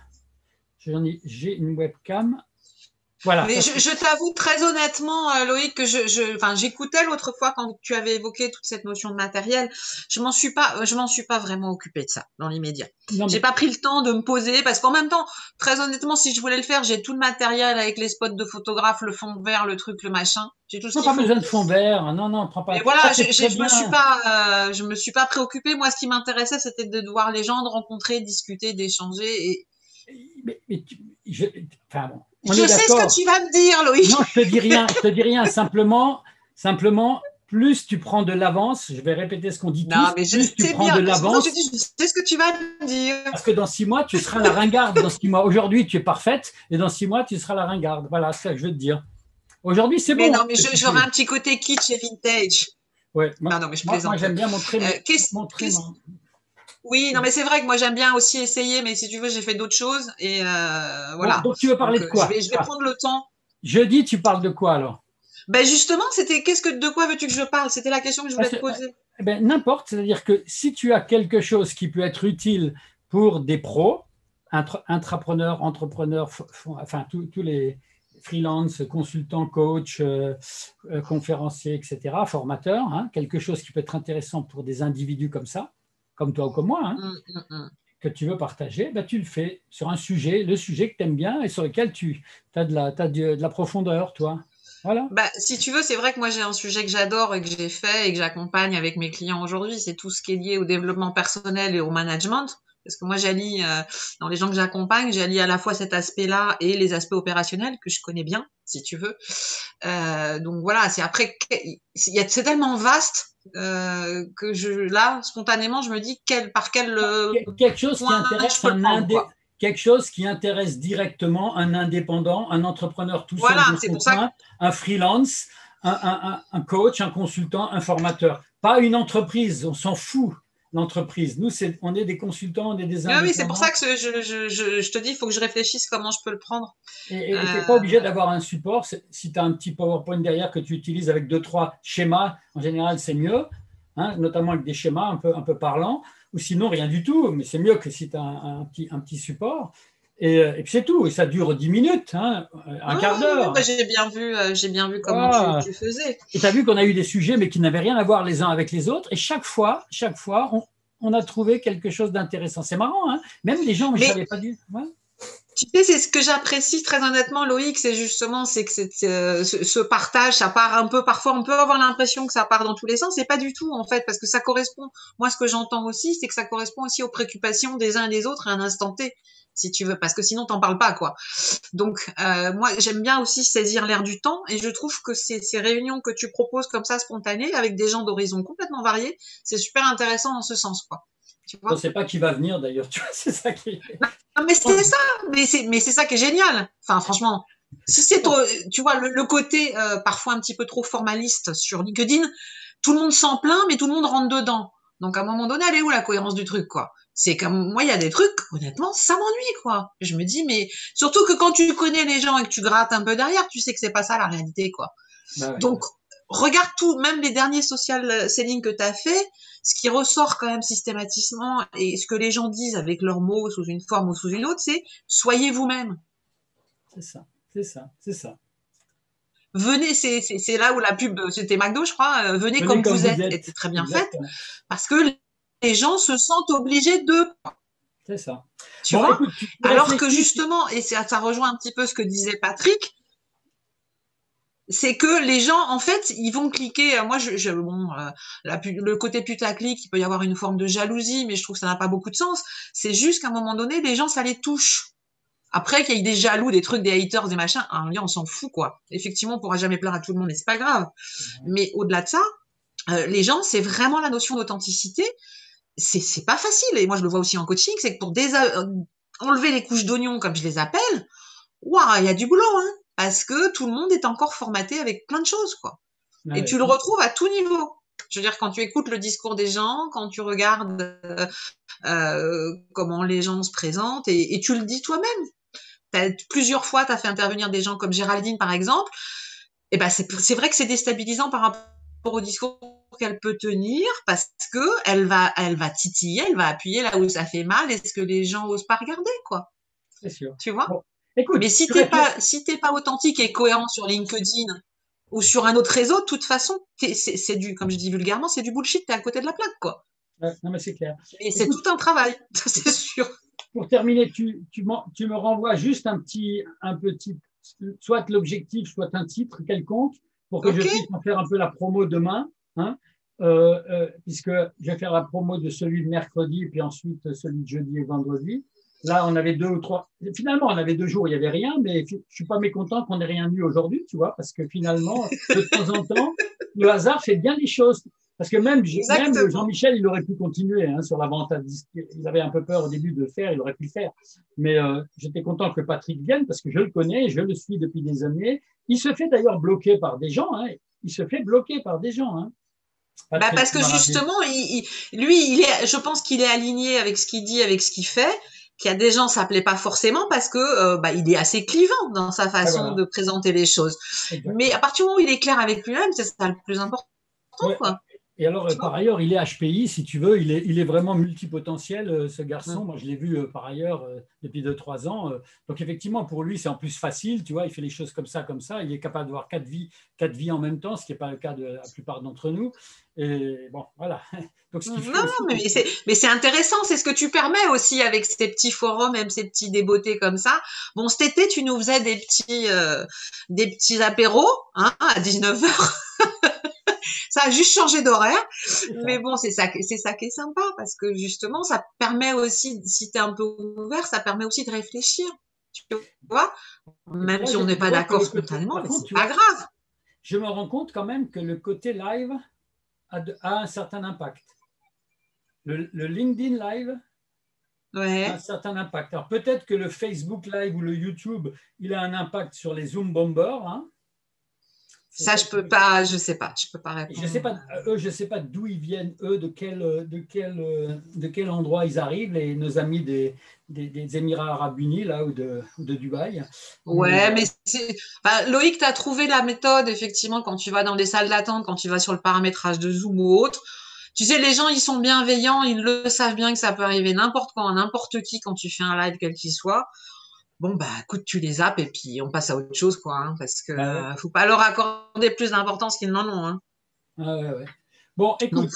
J'ai une webcam. Voilà. Mais je, je t'avoue très honnêtement, euh, Loïc, que je, je, enfin, j'écoutais l'autre fois quand tu avais évoqué toute cette notion de matériel. Je m'en suis pas, je m'en suis pas vraiment occupée de ça dans l'immédiat. non, mais- J'ai pas pris le temps de me poser parce qu'en même temps, très honnêtement, si je voulais le faire, j'ai tout le matériel avec les spots de photographe, le fond vert, le truc, le machin. J'ai tout ce non, qu'il pas faut. besoin de fond vert. Non, non, prends pas. Mais voilà, je, me suis pas, euh, je me suis pas préoccupée. Moi, ce qui m'intéressait, c'était de voir les gens, de rencontrer, discuter, d'échanger. Et Mais, mais tu- je, enfin bon, on je est sais ce que tu vas me dire, Loïc. Non, je te dis rien. Je te dis rien. Simplement, simplement, plus tu prends de l'avance, je vais répéter ce qu'on dit Non, tous, mais je plus tu prends bien. de l'avance, je sais ce que tu vas me dire. parce que dans six mois, tu seras la ringarde. Dans six mois, aujourd'hui, tu es parfaite, et dans six mois, tu seras la ringarde. Voilà, c'est ça que je veux te dire. Aujourd'hui, c'est Mais bon. non, mais j'aurais un petit côté kitsch et vintage. Ouais, moi, Non, non, mais je moi, plaisante. moi, j'aime bien montrer, Euh, qu'est-ce- montrer mon- Oui, non, mais c'est vrai que moi j'aime bien aussi essayer, mais si tu veux, j'ai fait d'autres choses et euh, voilà. Donc, tu veux parler Donc, de quoi je vais, je vais Ah. prendre le temps. Jeudi, tu parles de quoi alors? Ben justement, c'était qu'est-ce que de quoi veux-tu que je parle? C'était la question que je voulais Ah, te poser. Eh ben, N'importe, c'est-à-dire que si tu as quelque chose qui peut être utile pour des pros, intra- intrapreneurs, entrepreneurs, enfin tous les freelance, consultants, coachs, euh, euh, conférenciers, etc., formateurs, hein, quelque chose qui peut être intéressant pour des individus comme ça, comme toi ou comme moi, hein, Hum, hum, hum. que tu veux partager, ben, tu le fais sur un sujet, le sujet que tu aimes bien et sur lequel tu as de la, t'as de, de la profondeur, toi. Voilà. Bah, si tu veux, c'est vrai que moi j'ai un sujet que j'adore et que j'ai fait et que j'accompagne avec mes clients aujourd'hui, c'est tout ce qui est lié au développement personnel et au management. Parce que moi j'allie, euh, dans les gens que j'accompagne, j'allie à la fois cet aspect-là et les aspects opérationnels que je connais bien, si tu veux. Euh, donc voilà, c'est après, c'est tellement vaste euh, que je, là, spontanément, je me dis quel, par quel euh, Quel- quelque chose qui intéresse un indé- quelque chose qui intéresse directement un indépendant, un entrepreneur tout Voilà, seul pour ça que- un freelance, un, un- un- un coach, un consultant, un formateur. Pas une entreprise, on s'en fout. L'entreprise, nous, on est des consultants, on est des Ah indépendants. oui, c'est pour ça que je, je, je, je te dis, il faut que je réfléchisse comment je peux le prendre. Et tu n'es Euh, pas obligé d'avoir un support. Si tu as un petit PowerPoint derrière que tu utilises avec deux, trois schémas, en général, c'est mieux, hein, notamment avec des schémas un peu, un peu parlants, ou sinon rien du tout, mais c'est mieux que si tu as un, un petit, un petit support. Et, euh, et puis c'est tout, et ça dure 10 minutes, hein, un Ah, quart d'heure. bah, j'ai bien vu, euh, j'ai bien vu comment Ah. tu, tu faisais. Et tu as vu qu'on a eu des sujets, mais qui n'avaient rien à voir les uns avec les autres, et chaque fois, chaque fois, on, on a trouvé quelque chose d'intéressant. C'est marrant, hein même les gens, mais, Mais- je savais pas du. Ouais. Tu sais, c'est ce que j'apprécie très honnêtement, Loïc, c'est justement c'est que euh, ce, ce partage, ça part un peu, parfois on peut avoir l'impression que ça part dans tous les sens, c'est pas du tout en fait, parce que ça correspond, moi ce que j'entends aussi, c'est que ça correspond aussi aux préoccupations des uns et des autres à un instant T, si tu veux, parce que sinon t'en parles pas, quoi. Donc, euh, moi j'aime bien aussi saisir l'air du temps, et je trouve que ces, ces réunions que tu proposes comme ça, spontanées, avec des gens d'horizons complètement variés, c'est super intéressant dans ce sens, quoi. Tu vois On ne sait pas qui va venir d'ailleurs, tu vois, c'est ça qui Non, mais c'est ça, mais c'est, mais c'est ça qui est génial. Enfin, franchement, si c'est trop, tu vois, le, le côté euh, parfois un petit peu trop formaliste sur LinkedIn, tout le monde s'en plaint, mais tout le monde rentre dedans. Donc à un moment donné, elle est où la cohérence du truc, quoi? C'est comme moi, il y a des trucs, honnêtement, ça m'ennuie, quoi. Je me dis, mais surtout que quand tu connais les gens et que tu grattes un peu derrière, tu sais que c'est pas ça la réalité, quoi. Bah ouais. Donc, regarde tout, même les derniers social selling que tu as fait, ce qui ressort quand même systématiquement et ce que les gens disent avec leurs mots sous une forme ou sous une autre, c'est soyez vous-même. C'est ça, c'est ça, c'est ça. Venez, c'est là où la pub, c'était McDo, je crois, euh, venez, comme, vous, êtes, était très bien faite, parce que les gens se sentent obligés de, C'est ça. tu Bon, vois. écoute, tu- tu Alors que justement, et ça, ça rejoint un petit peu ce que disait Patrick, c'est que les gens, en fait, ils vont cliquer. Moi, je, je- bon, euh, la le côté putaclic, il peut y avoir une forme de jalousie, mais je trouve que ça n'a pas beaucoup de sens. C'est juste qu'à un moment donné, les gens, ça les touche. Après, qu'il y ait des jaloux, des trucs, des haters, des machins, un lien, on s'en fout, quoi. Effectivement, on pourra jamais plaire à tout le monde et c'est pas grave. Mais au-delà de ça, euh, les gens, c'est vraiment la notion d'authenticité. C'est c'est pas facile. Et moi, je le vois aussi en coaching, c'est que pour désa- euh, enlever les couches d'oignons, comme je les appelle, waouh, il y a du boulot, hein. Parce que tout le monde est encore formaté avec plein de choses, quoi. Ah Et tu le retrouves à tout niveau. Je veux dire, quand tu écoutes le discours des gens, quand tu regardes euh, euh, comment les gens se présentent, et, et tu le dis toi-même. Plusieurs fois, tu as fait intervenir des gens comme Géraldine, par exemple. Et ben, c'est c'est vrai que c'est déstabilisant par rapport au discours qu'elle peut tenir, parce que elle va, elle va titiller, elle va appuyer là où ça fait mal, et ce que les gens osent pas regarder, quoi. C'est sûr. Tu vois? Bon, Écoute, mais si tu t'es pas, si t'es pas authentique et cohérent sur LinkedIn ou sur un autre réseau, de toute façon, c'est du, comme je dis vulgairement, c'est du bullshit. T'es à côté de la plaque, quoi. Ouais, non, mais c'est clair. Et c'est tout un travail, c'est sûr. Pour terminer, tu, tu, m'en- tu me renvoies juste un petit, un petit, soit l'objectif, soit un titre quelconque, pour que je puisse en faire un peu la promo demain, hein, euh, euh, puisque je vais faire la promo de celui de mercredi, puis ensuite celui de jeudi et vendredi. Là, on avait deux ou trois. Finalement, on avait deux jours, il n'y avait rien, mais je ne suis pas mécontent qu'on n'ait rien eu aujourd'hui, tu vois, parce que finalement, de temps en temps, le hasard fait bien les choses. Parce que même, même Jean-Michel, il aurait pu continuer hein, sur la vente à disque. Il avait un peu peur au début de le faire, il aurait pu le faire. Mais euh, j'étais content que Patrick vienne parce que je le connais, je le suis depuis des années. Il se fait d'ailleurs bloquer par des gens. Hein. Il se fait bloquer par des gens. Hein. Bah parce que justement, il, lui, il est, je pense qu'il est aligné avec ce qu'il dit, avec ce qu'il fait qu'il y a des gens, ça plaît pas forcément parce que euh, bah, il est assez clivant dans sa façon de présenter les choses. Mais à partir du moment où il est clair avec lui-même, c'est ça le plus important. Quoi. Et alors, par ailleurs, il est HPI, si tu veux, il est, il est vraiment multipotentiel, euh, ce garçon. Moi, je l'ai vu euh, par ailleurs euh, depuis 2-3 ans. Donc, effectivement, pour lui, c'est en plus facile, tu vois, il fait les choses comme ça, comme ça. Il est capable d'avoir quatre vies, quatre vies en même temps, ce qui n'est pas le cas de la plupart d'entre nous. Et bon, voilà. Donc, ce non, non, mais c'est intéressant, c'est ce que tu permets aussi avec ces petits forums, même ces petits débeautés comme ça. Bon, cet été, tu nous faisais des petits, des petits apéros hein, à 19h. ça a juste changé d'horaire. Mais bon, c'est ça, c'est ça qui est sympa parce que justement, ça permet aussi, si tu es un peu ouvert, ça permet aussi de réfléchir. Tu vois Même si on n'est pas d'accord mais c'est pas grave. Je me rends compte quand même que le côté live a, un certain impact. Le, LinkedIn Live a un certain impact. Alors peut-être que le Facebook Live ou le YouTube, il a un impact sur les Zoom bombers, hein, ça, je peux pas, je sais pas, je peux pas répondre. Je sais pas, eux, je sais pas d'où ils viennent, eux, de quel, de quel, de quel endroit ils arrivent, les, nos amis des, des, Émirats Arabes Unis là ou de, de Dubaï. Ouais, mais, c'est, Loïc, tu as trouvé la méthode effectivement quand tu vas dans les salles d'attente, quand tu vas sur le paramétrage de Zoom ou autre. Tu sais, les gens, ils sont bienveillants, ils le savent bien que ça peut arriver n'importe quand, n'importe qui quand tu fais un live quel qu'il soit bon bah écoute tu les zappes et puis on passe à autre chose quoi hein, parce que ah faut pas leur accorder plus d'importance qu'ils n'en ont hein. ah ouais, ouais. bon écoute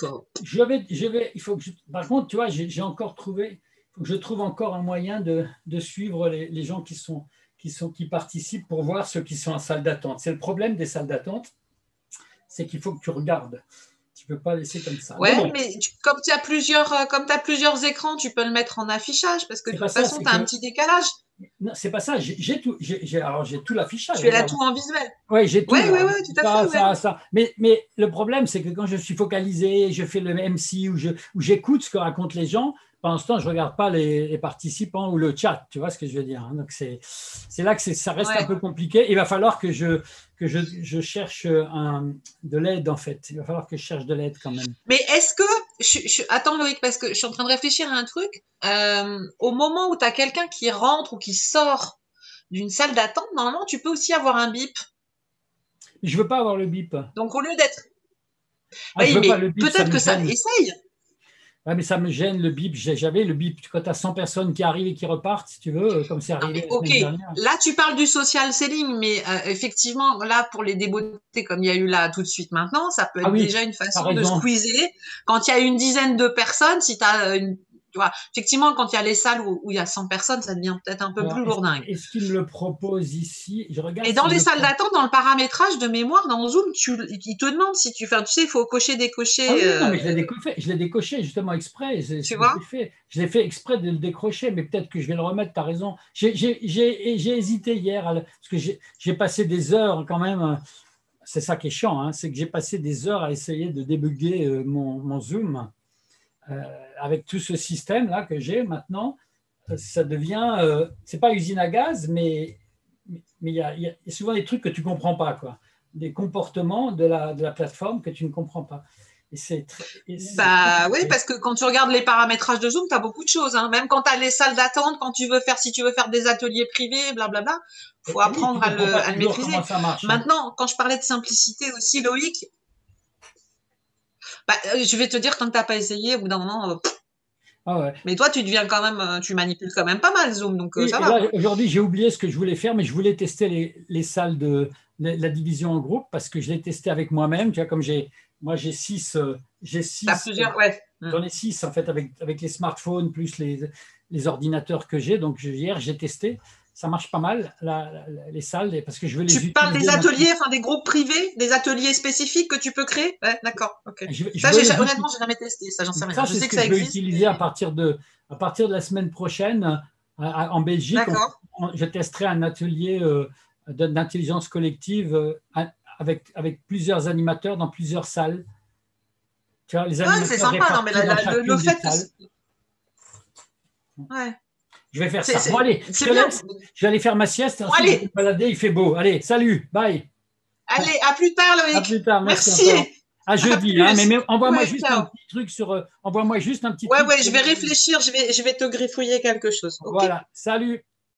je vais je vais il faut que par contre tu vois j'ai encore trouvé faut que je trouve encore un moyen de, de suivre les, les, gens qui sont qui sont qui participent pour voir ceux qui sont en salle d'attente c'est le problème des salles d'attente c'est qu'il faut que tu regardes tu peux pas laisser comme ça. Ouais, mais comme tu as plusieurs, euh, comme as plusieurs écrans, tu peux le mettre en affichage parce que de toute façon, tu as un petit décalage. Non, c'est pas ça. J'ai tout. J'ai alors j'ai tout l'affichage. Tu es là tout en visuel. Oui, j'ai tout. Oui, oui, oui, tout à fait. Ça, ça. Mais, mais le problème, c'est que quand je suis focalisé, je fais le MC ou j'écoute ce que racontent les gens, pendant ce temps, je ne regarde pas les, participants ou le chat, tu vois ce que je veux dire. Hein. Donc, c'est là que ça reste un peu compliqué. Il va falloir que je, que je, je cherche un, de l'aide, en fait. Il va falloir que je cherche de l'aide quand même. Mais est-ce que. Je, attends, Loïc, parce que je suis en train de réfléchir à un truc. Euh, au moment où tu as quelqu'un qui rentre ou qui sort d'une salle d'attente, normalement, tu peux aussi avoir un bip. Je ne veux pas avoir le bip. Donc, au lieu d'être. Ah, oui, mais peut-être que ça. Essaye mais ça me gêne le bip. J'avais le bip quand tu as 100 personnes qui arrivent et qui repartent, si tu veux, euh, comme c'est arrivé. ok, là tu parles du social selling, mais euh, effectivement, là pour les débeautés comme il y a eu là tout de suite maintenant, ça peut ah être déjà une façon de squeezer. Quand il y a une dizaine de personnes, si tu as une effectivement, quand il y a les salles où, il y a 100 personnes, ça devient peut-être un peu plus lourdingue. Est-ce qu'il me le propose ici? Je regarde. Et dans les salles d'attente, dans le paramétrage de mémoire, dans Zoom, tu, il te demande si tu fais, tu sais, il faut cocher, décocher. Ah oui, non, mais je l'ai décoché, je l'ai décoché justement exprès. Tu vois fait. Je l'ai fait exprès de le décrocher, mais peut-être que je vais le remettre, tu as raison. J'ai hésité hier, parce que j'ai passé des heures quand même. C'est ça qui est chiant, hein, c'est que j'ai passé des heures à essayer de débugger euh, mon, mon Zoom. Euh, avec tout ce système-là que j'ai maintenant, euh, ça devient, euh, c'est pas usine à gaz, mais mais il y, a souvent des trucs que tu comprends pas, quoi, des comportements de la, de la plateforme que tu ne comprends pas. Et c'est bah oui, parce que quand tu regardes les paramétrages de Zoom, tu as beaucoup de choses. Hein. Même quand tu as les salles d'attente, quand tu veux faire, si tu veux faire des ateliers privés, blablabla, il faut apprendre à, le, à le, maîtriser. Hein. Maintenant, quand je parlais de simplicité aussi, Loïc, bah, euh, je vais te dire, quand tu n'as pas essayé, au bout d'un moment. Euh, ah mais toi, tu deviens quand même, euh, tu manipules quand même pas mal Zoom, donc ça va. Aujourd'hui, j'ai oublié ce que je voulais faire, mais je voulais tester les, les salles de la division en groupe parce que je l'ai testé avec moi-même. Tu vois, comme j'ai, moi, j'ai six, j'ai six. plusieurs, ouais. J'en ai six en fait avec avec les smartphones plus les les ordinateurs que j'ai. Donc hier, j'ai testé ça marche pas mal, les salles, parce que je veux les Tu parles des ateliers, enfin des groupes privés, des ateliers spécifiques que tu peux créer? Ouais, D'accord, ok. ça, honnêtement, j'ai jamais testé, ça, j'en sais rien. je sais que, ça je existe. Je vais utiliser à partir, de, à partir de la semaine prochaine, en Belgique, je testerai un atelier d'intelligence collective avec, avec plusieurs animateurs dans plusieurs salles. Tu vois, les c'est sympa, non, mais le, fait. Ouais. Je vais faire ça. Bon, allez, je, je vais aller faire ma sieste. allez. Je vais balader, il fait beau. Allez, salut, bye. Allez, à plus tard, Loïc. À plus tard, merci. merci. À jeudi, hein, mais, envoie-moi juste un petit truc sur. Euh, envoie-moi juste un petit. Ouais, ouais, je vais réfléchir, je vais, je vais te griffouiller quelque chose. Voilà, salut.